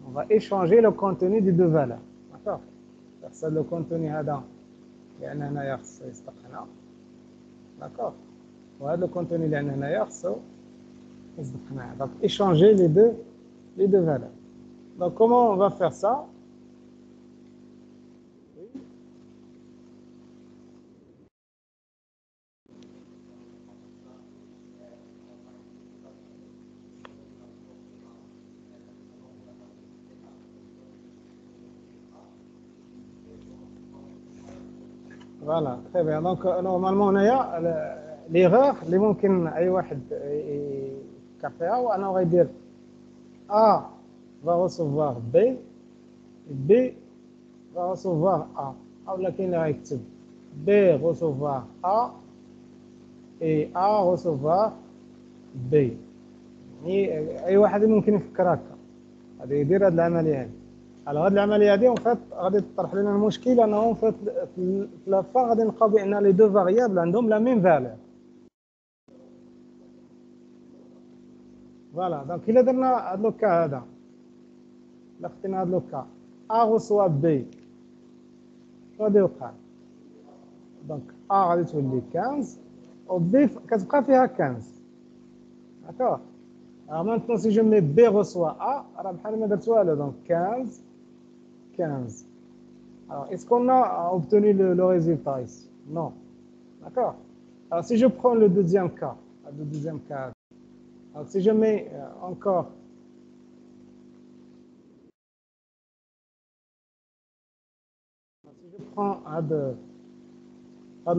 Speaker 1: on va échanger le contenu des deux valeurs. D'accord Ça, le contenu هذا لأن هنا خصو يصدقنا D'accord وهذا le contenu لأن هنايا خصو يصدقنا donc échanger les deux, les deux valeurs. Donc comment on va faire ça? Voilà, très bien. Donc euh, normalement on a euh, l'erreur, les mungkin, أي هو انه غيدير ا B B va recevoir A اولا كاين اللي غيكتب B recevoir A et A recevoir B يعني اي واحد ممكن يفكر هكا. غادي يدير هاد العملية هادي. على هاد العملية هادي اون فيت غادي تطرح لنا المشكل انه اون فيت في لا فان غادي نلقاو بأن لي دو فاريابل عندهم لا ميم فالور فوالا دونك الا درنا هاد لوكا هذا الا خدينا هاد لوكا ا غوسوا بي غادي يوقع دونك ا غادي تولي 15 و بي كتبقى فيها 15 داكوغ Alors maintenant, si je mets B reçoit A, alors donc 15, 15. Alors, est-ce qu'on a obtenu le, le, résultat ici Non. D'accord Alors, si je prends le deuxième cas, le deuxième cas, alors si je mets euh, encore. Si je prends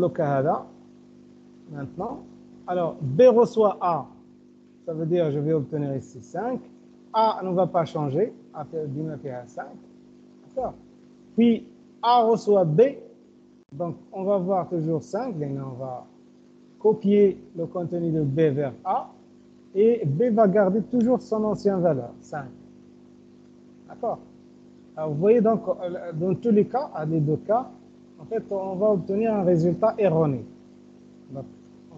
Speaker 1: cas maintenant, alors B reçoit A, ça veut dire je vais obtenir ici 5. A ne va pas changer, A fait du à 5. D'accord. Puis A reçoit B, donc on va voir toujours 5, maintenant on va copier le contenu de B vers A, et B va garder toujours son ancienne valeur, 5. D'accord? Vous voyez donc, dans tous les cas, à les deux cas, en fait, on va obtenir un résultat erroné. Donc,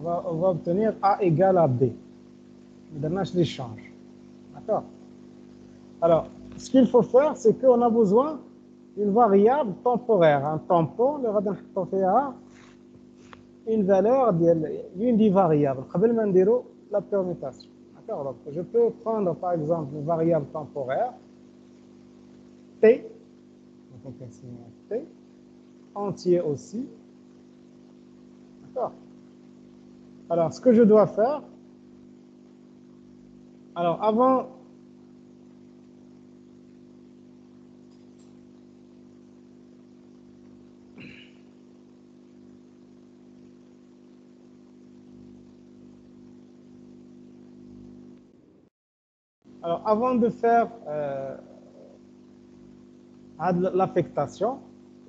Speaker 1: on va, obtenir A égale à B. Je l'échange. D'accord? Alors, ce qu'il faut faire, c'est qu'on a besoin d'une variable temporaire. Un tampon, le radin une valeur, une des variables. La permutation. D'accord je peux prendre par exemple une variable temporaire, T, donc on T, entier aussi. D'accord Alors, ce que je dois faire, alors, avant, Alors, avant de faire euh, l'affectation,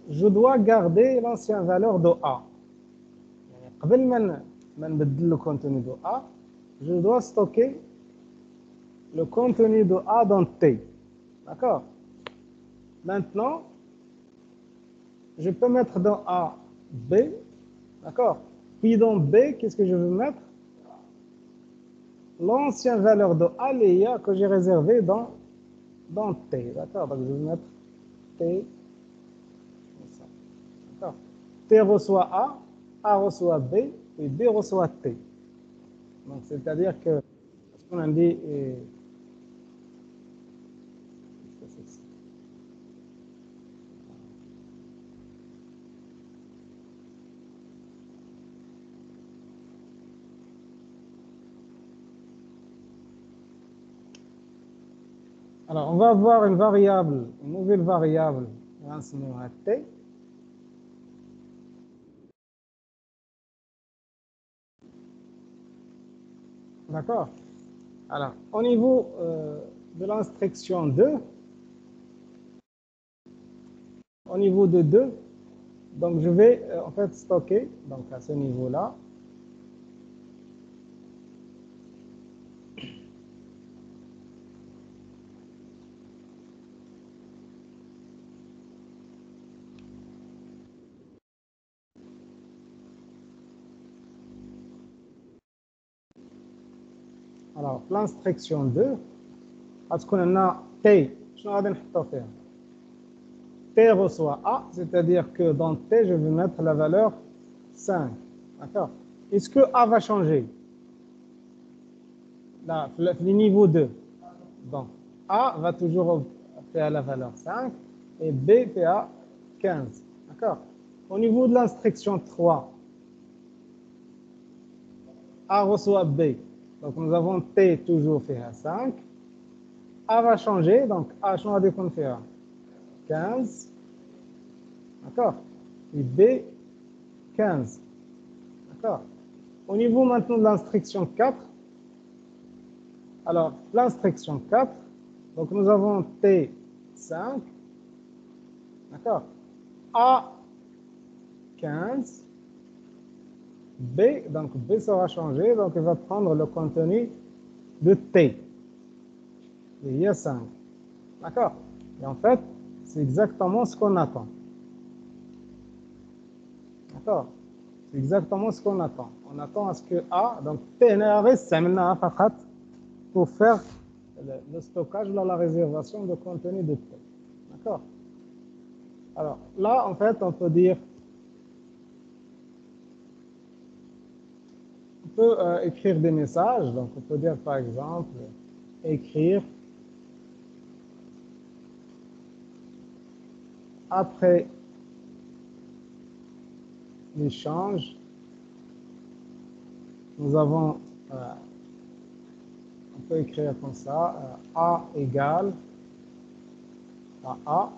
Speaker 1: je dois garder l'ancienne valeur de A. Le contenu de A, je dois stocker le contenu de A dans T. D'accord? Maintenant, je peux mettre dans A B. D'accord? Puis dans B, qu'est-ce que je veux mettre? L'ancienne valeur de A, l'IA que j'ai réservé dans, dans T. D'accord Donc je vais mettre T. D'accord T reçoit A, A reçoit B, et B reçoit T. Donc c'est-à-dire que, ce qu'on a dit, Alors, on va avoir une variable, une nouvelle variable, t. D'accord. Alors, au niveau euh, de l'instruction 2, au niveau de 2, donc je vais euh, en fait stocker, donc à ce niveau-là, L'instruction 2, parce qu'on a T, je vais faire T reçoit A, c'est-à-dire que dans T, je vais mettre la valeur 5. D'accord? Est-ce que A va changer? Là, le niveau 2. Donc, A va toujours faire la valeur 5 et B fait à 15. D'accord? Au niveau de l'instruction 3, A reçoit B. Donc nous avons T toujours fait à 5. A va changer, donc A change de compte 15. D'accord Et B 15. D'accord Au niveau maintenant de l'instruction 4, alors l'instruction 4, donc nous avons T5, d'accord A 15, B, donc B sera changé, donc il va prendre le contenu de T. Il y a 5. D'accord Et en fait, c'est exactement ce qu'on attend. D'accord C'est exactement ce qu'on attend. On attend à ce que A, donc maintenant pour faire le, stockage, là, la réservation de contenu de T. D'accord Alors là, en fait, on peut dire peut euh, écrire des messages. Donc, on peut dire, par exemple, écrire après l'échange, nous avons, euh, on peut écrire comme ça, euh, A égale à A,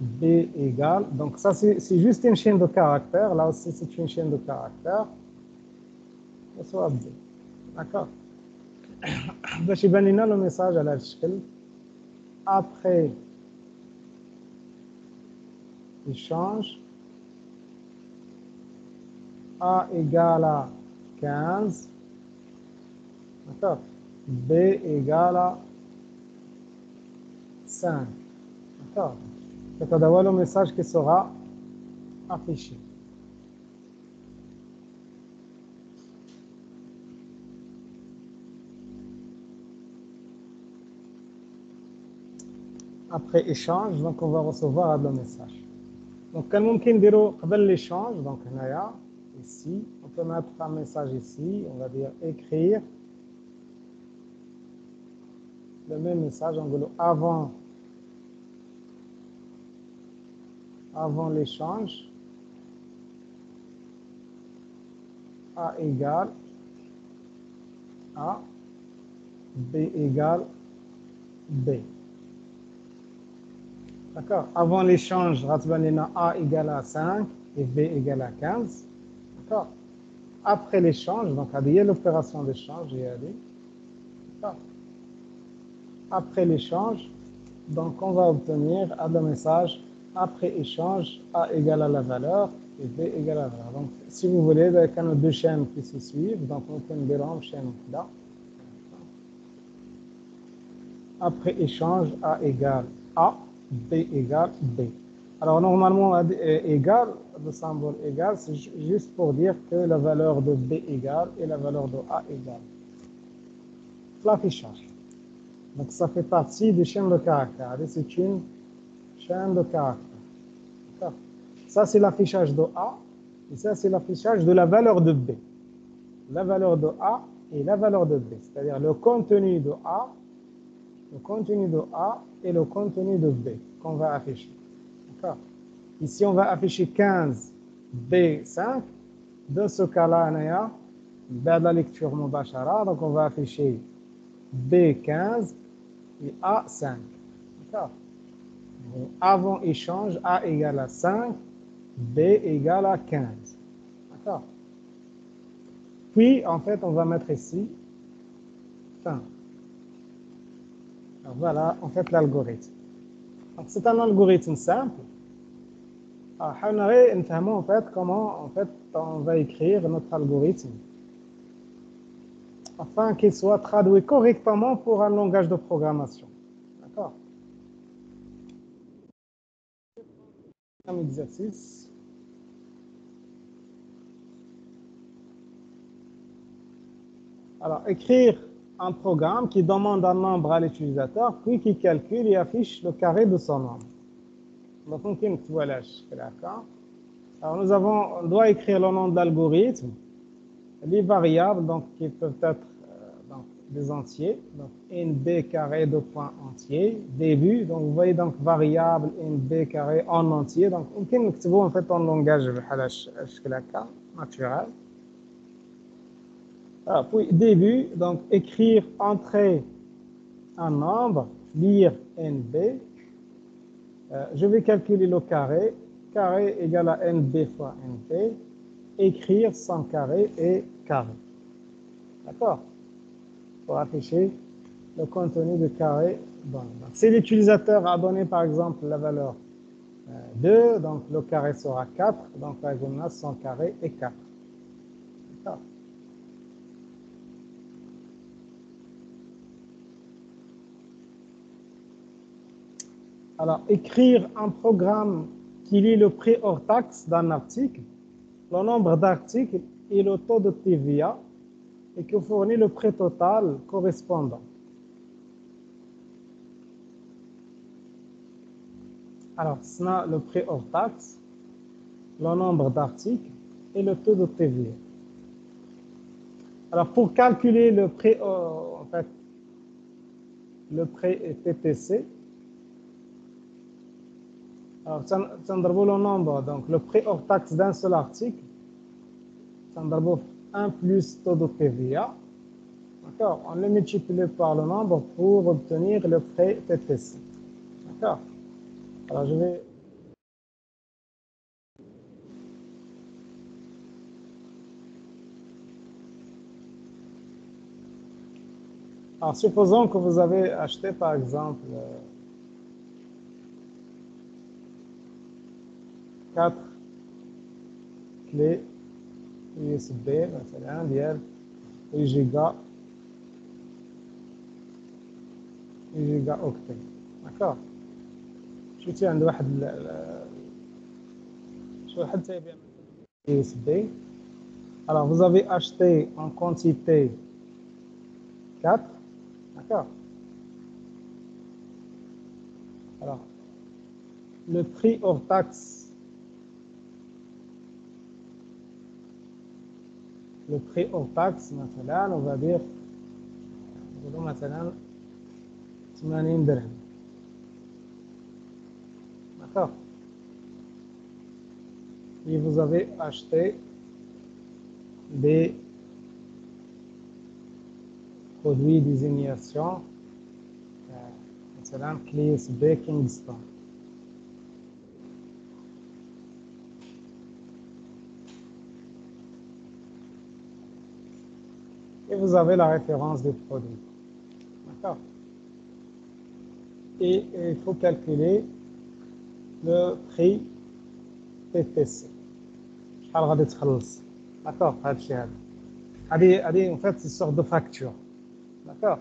Speaker 1: B égale, donc ça c'est juste une chaîne de caractères, là aussi c'est une chaîne de caractères, ça soit B, d'accord باش يبان لنا le message à الشكل après échange a égale à 15. D'accord B égale à 5. D'accord C'est d'avoir le message qui sera affiché. Après échange, donc on va recevoir le message. Donc, quand on peut l'échange, donc ici, on peut mettre un message ici, on va dire écrire le même message, en gros, avant, avant l'échange, A égale A, B égale B. D'accord Avant l'échange, A égale à 5 et B égale à 15. D'accord Après l'échange, donc il y a l'opération d'échange. D'accord Après l'échange, donc on va obtenir le message après échange A égale à la valeur et B égale à la valeur. Donc si vous voulez, il y a deux chaînes qui se suivent, donc on peut en chaîne là. Après échange A égale A B égale B. Alors normalement, égal, le symbole égal, c'est juste pour dire que la valeur de B égale et la valeur de A égale. L'affichage. Donc ça fait partie des chaînes de caractères. C'est une chaîne de caractères. Ça c'est l'affichage de A et ça c'est l'affichage de la valeur de B. La valeur de A et la valeur de B. C'est-à-dire le contenu de A, le contenu de A et le contenu de B qu'on va afficher. Ici, on va afficher 15 B5. Dans ce cas-là, on a la lecture mubashara, donc on va afficher B15 et A5. D'accord? Avant échange, A égale à 5, B égale à 15. D'accord? Puis, en fait, on va mettre ici. Voilà, en fait, l'algorithme. C'est un algorithme simple. Alors, comment on va écrire notre algorithme afin qu'il soit traduit correctement pour un langage de programmation. D'accord? Exercice. Alors, écrire un programme qui demande un nombre à l'utilisateur, puis qui calcule et affiche le carré de son nombre. Donc, Alors, nous avons, on doit écrire le nom de l'algorithme, les variables, donc, qui peuvent être euh, des entiers, donc nb carré de point entier, début, donc vous voyez donc variable nb carré en entier, donc on peut en fait en langage naturel. Alors, puis début, donc écrire entrer un nombre, lire NB. Euh, je vais calculer le carré carré égale à NB fois NP, écrire sans carré et carré. D'accord? Pour afficher le contenu de carré bon. Si l'utilisateur a donné par exemple la valeur 2, euh, donc le carré sera 4, donc la gymnase sans carré est 4. D'accord Alors, écrire un programme qui lit le prix hors taxe d'un article, le nombre d'articles et le taux de TVA, et qui fournit le prix total correspondant. Alors, c'est le prix hors taxe, le nombre d'articles et le taux de TVA. Alors, pour calculer le prix, en fait, le prix TTC, alors, تنضربوا le nombre, donc le prix hors taxe d'un seul article, تنضربوا 1 plus taux de TVA. D'accord On le multiplie par le nombre pour obtenir le prix TTC. D'accord Alors, je vais... Alors, supposons que vous avez acheté, par exemple, euh, 4 clés USB مثلا ديال 8 جيجا 8 جيجا اوكتي داكوغ شفتي عند واحد شي واحد تيبيع USB alors vous avez acheté en quantité 4 d'accord alors le prix hors taxe le prix hors taxe مثلا on va dire نقولوا مثلا 80 درهم d'accord et vous avez acheté des produits désignation مثلا كليس بيكنج ستون et vous avez la référence du produit. D'accord Et il faut calculer le prix TTC. شحال غادي تخلص d'accord هذا الشيء هذا هذه هذه en fait c'est une sorte de facture d'accord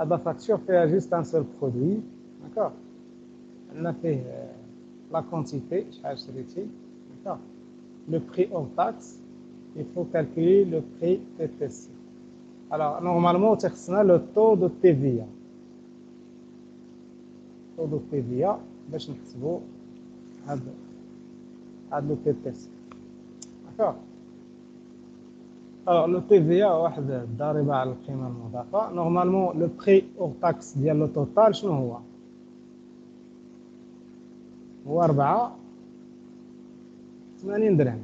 Speaker 1: هذا facture فيها juste un seul produit d'accord عندنا فيه la quantité شحال شريتي d'accord le prix hors taxe il faut calculer le prix TTC الوغ نورمالمون تيخصنا لو طو دو تيفيا طو دو تيفيا باش نحسبو هاد le لو تي تيست داكوغ الوغ لو تيفيا واحد الضريبة على القيمة المضافة. نورمالمون لو بخي اور تاكس ديال لو توتال شنو هو؟ هو ربعة ثمانين درهم.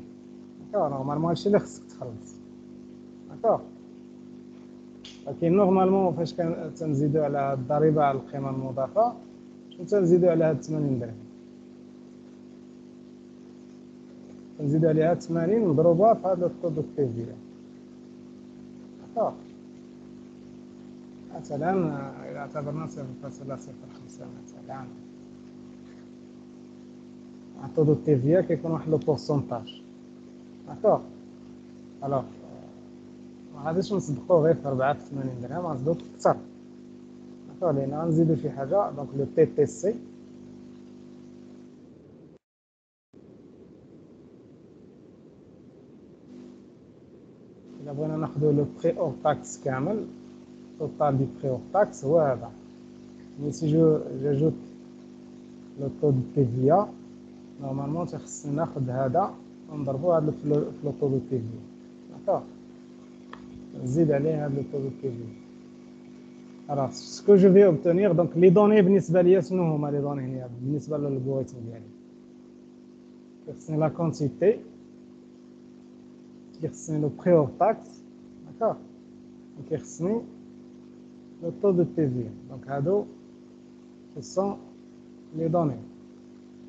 Speaker 1: داكوغ نورمالمون هادشي اللي خصك تخلص؟ داكوغ لكن نورمالمون فاش تنزيدو على الضريبة على القيمة المضافة شنو تنزيدو على هاد 80 درهم. تنزيدو عليها 80 مضروبة في هذا البرودكتيفيه مثلا إذا اعتبرنا 0.05 مثلا. الطو دو كيكون واحد لو بورسونتاج داكوغ الوغ غاديش نصدقو غير في 84 درهم غنصدقو أكثر لأن غنزيدو شي حاجة دونك لو تي تي سي إلا بغينا ناخدو لو بري اور تاكس كامل توتال دي بري اور تاكس هو هذا. مي سي جو جاجوت لو تو دو تي فيا نورمالمون تيخصني ناخد هذا ونضربو هذا في لو تو دو تي Hein, Alors, ce que je vais obtenir, donc les données, les données, hein, c'est la quantité, c'est le prix hors taxe, d'accord Donc, c'est le taux de TVA. Donc, ado, ce sont les données.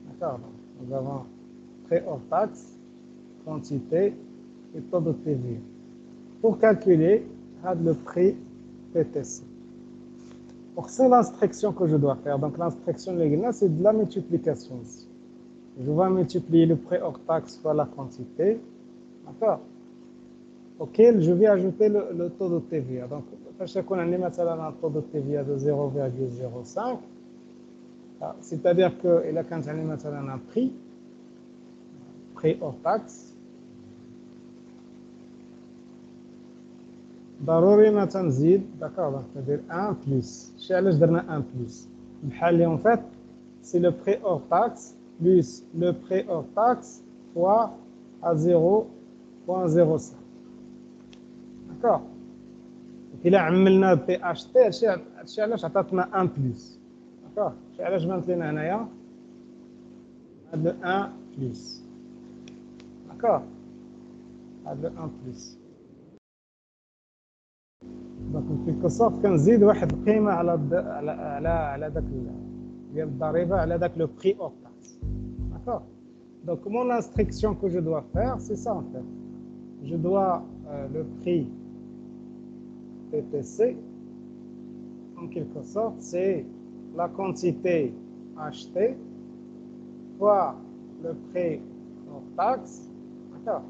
Speaker 1: D'accord Donc, nous avons prix hors taxe, quantité et taux de TVA. Pour calculer le prix PTC. c'est l'instruction que je dois faire. Donc l'instruction légale, c'est de la multiplication. Je vais multiplier le prix hors taxe par la quantité. D'accord Auquel je vais ajouter le, taux de TVA. Donc, qu'on a un taux de TVA de 0,05. Ah, c'est-à-dire qu'il a quand un prix, prix hors taxe, ضروري ما تنزيد داكوغ c'est-à-dire 1 plus شي علاش درنا 1 plus بحال اللي en fait c'est le prix hors taxe plus le prix hors taxe fois à 0.05 d'accord إلا عملنا بي اش تي هادشي علاش عطاتنا 1 بلس داكوغ شي علاش بانت لنا هنايا هاد 1 بلس داكوغ هاد 1 بلس دونك في sorte كنزيد واحد القيمه على على على على داك ديال الضريبه على داك لو بري اور تاكس داكور دونك مون انستركسيون كو جو دوا فير سي سا ان فيت je dois euh, le prix PTC en quelque sorte c'est la quantité achetée fois le prix hors taxe d'accord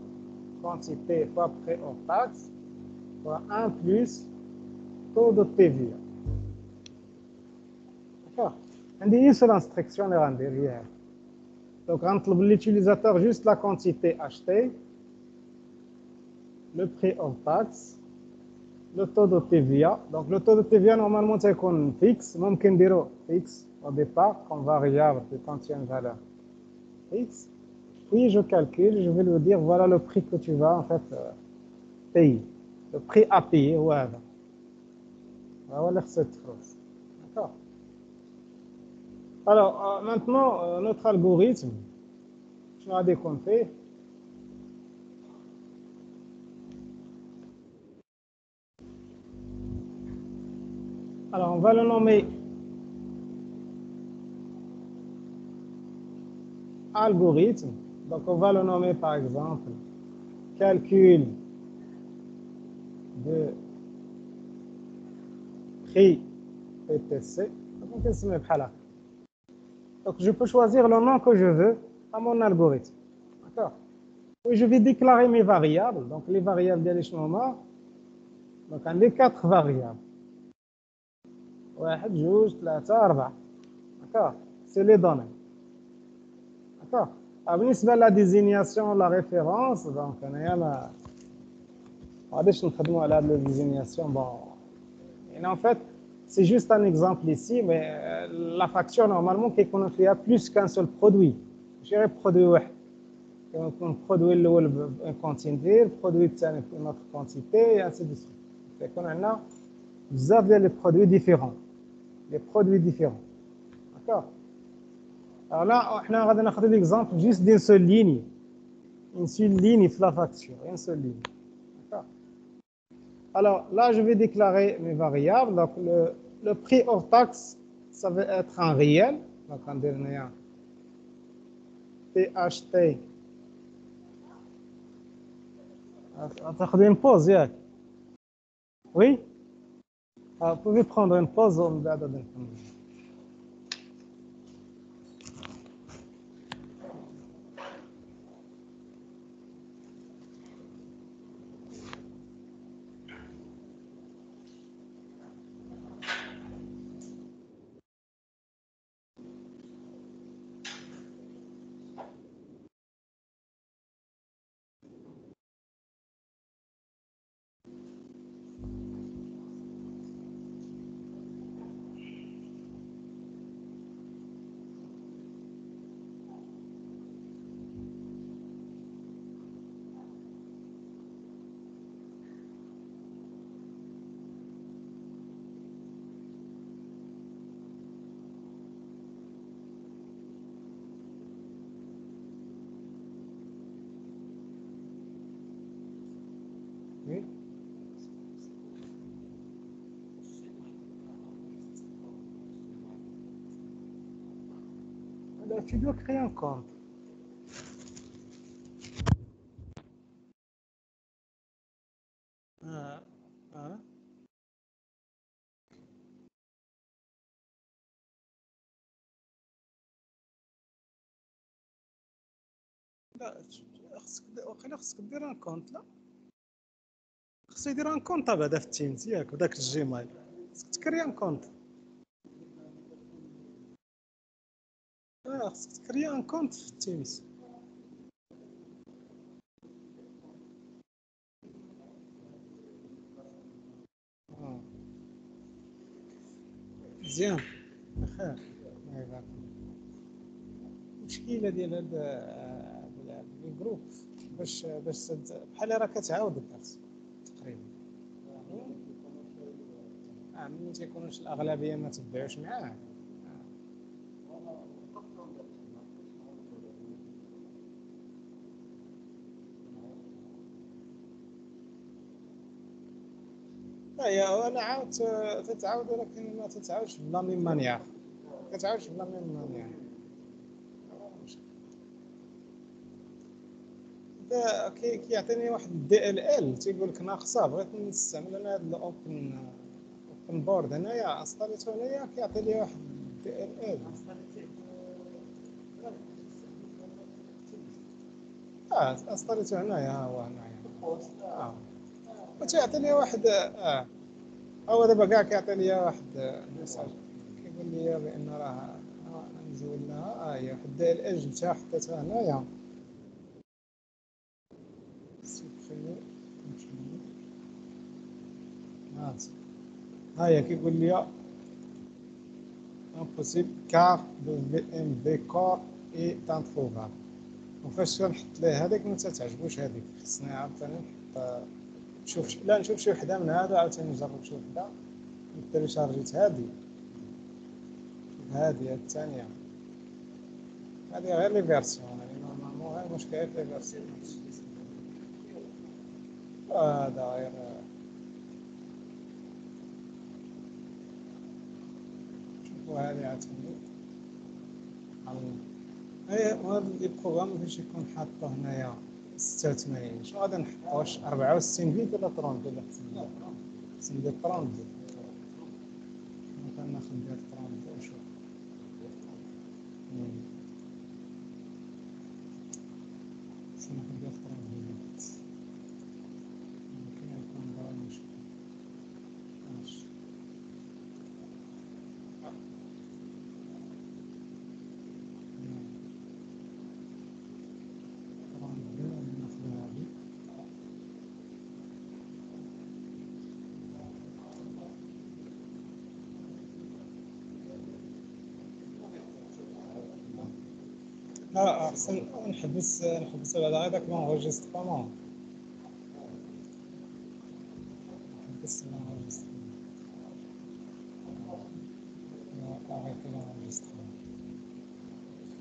Speaker 1: quantité fois prix hors taxe fois 1 plus taux de TVA. D'accord عندي une seule instruction derrière. Donc, entre l'utilisateur juste la quantité achetée, le prix hors taxe, le taux de TVA. Donc, le taux de TVA, normalement, c'est qu'on fixe, même dire fixe au départ, comme variable qui contient une valeur fixe. Puis, je calcule, je vais lui dire, voilà le prix que tu vas, en fait, euh, payer. Le prix à payer, ouais. D'accord Alors, euh, maintenant, euh, notre algorithme, je vais décompter. Alors, on va le nommer algorithme. Donc, on va le nommer par exemple calcul de prix PTC. Donc, je peux choisir le nom que je veux à mon algorithme. D'accord Oui, je vais déclarer mes variables. Donc, les variables de l'échelonnement. Donc, on a quatre variables. واحد جوج ثلاثة أربعة D'accord C'est les données. D'accord بالنسبة la désignation, la référence, donc أنايا ما غاديش نخدموا على هاد désignation bon en fait, c'est juste un exemple ici, mais euh, la facture, normalement, qui a plus qu'un seul produit. J'ai produit Donc, un produit une quantité, produit une autre quantité, et ainsi de suite. Vous avez les produits différents. Les produits différents. D'accord? Alors là, on a prendre l'exemple juste d'une seule ligne. Une seule ligne, la facture, une seule ligne. Alors là, je vais déclarer mes variables. Donc le, prix hors taxe, ça va être en réel. Donc en dernier, THT. une pause, Oui? Ah, Vous pouvez prendre une pause. On va tu tu dois créer un compte. لا خصك واقيلا خصك دير ان كونت لا. خصك دير ان كونت بعدا في التيمز ياك بداك الجيميل. خصك تكري ان كونت. خصك تكري ان كونت في آه. مزيان بخير. الله يبارك المشكلة ديال هاد هاد الجروب؟ باش باش تد- بحال راه كتعاود الدرس تقريبا. آه ملي تيكونوش الأغلبية ما تبعوش معاه هي أنا عاودت تتعاود ولكن ما تتعاودش بلا ميم مانيير ما كتعاودش بلا ميم مانيير دا كي كيعطيني واحد دي ال ال تيقول لك ناقصه بغيت نستعمل أنا هاد الأوبن أوبن بورد هنايا انستاليتو هنايا كيعطي لي واحد دي ال ال آه هنايا ها هو هنايا. تيعطيني واحد آه أو دابا كاع كيعطيني واحد ميساج كيقول لي بان راه نزول لها آه هي حدا الاج نتاعها حطيتها هنايا ها هي كيقول لي امبوسيبل كار دو بي ام بي كور اي تان بروغرام فاش كنحط ليه هذيك ما تعجبوش هذيك خصني عاوتاني نحط نشوف لا نشوف شي وحده من هادو عاوتاني نجرب شي وحده تيليشارجيت هادي شوف هادي هاد الثانية. هادي غير لي فيرسيون يعني نورمالمون غير المشكل غير لي فيرسيون هذا غير شوفوا هادي عاوتاني اي هذا لي بروغرام باش يكون حاطه هنايا. 86 شنو غادي نحط واش 64 بيت ولا 30 ولا خصني خصني ندير 30 مثلا ناخذ ندير 30 ونشوف. خصني ناخذ ندير 30 آه، آه، لا خصنا نحبس نحبس على هذاك ما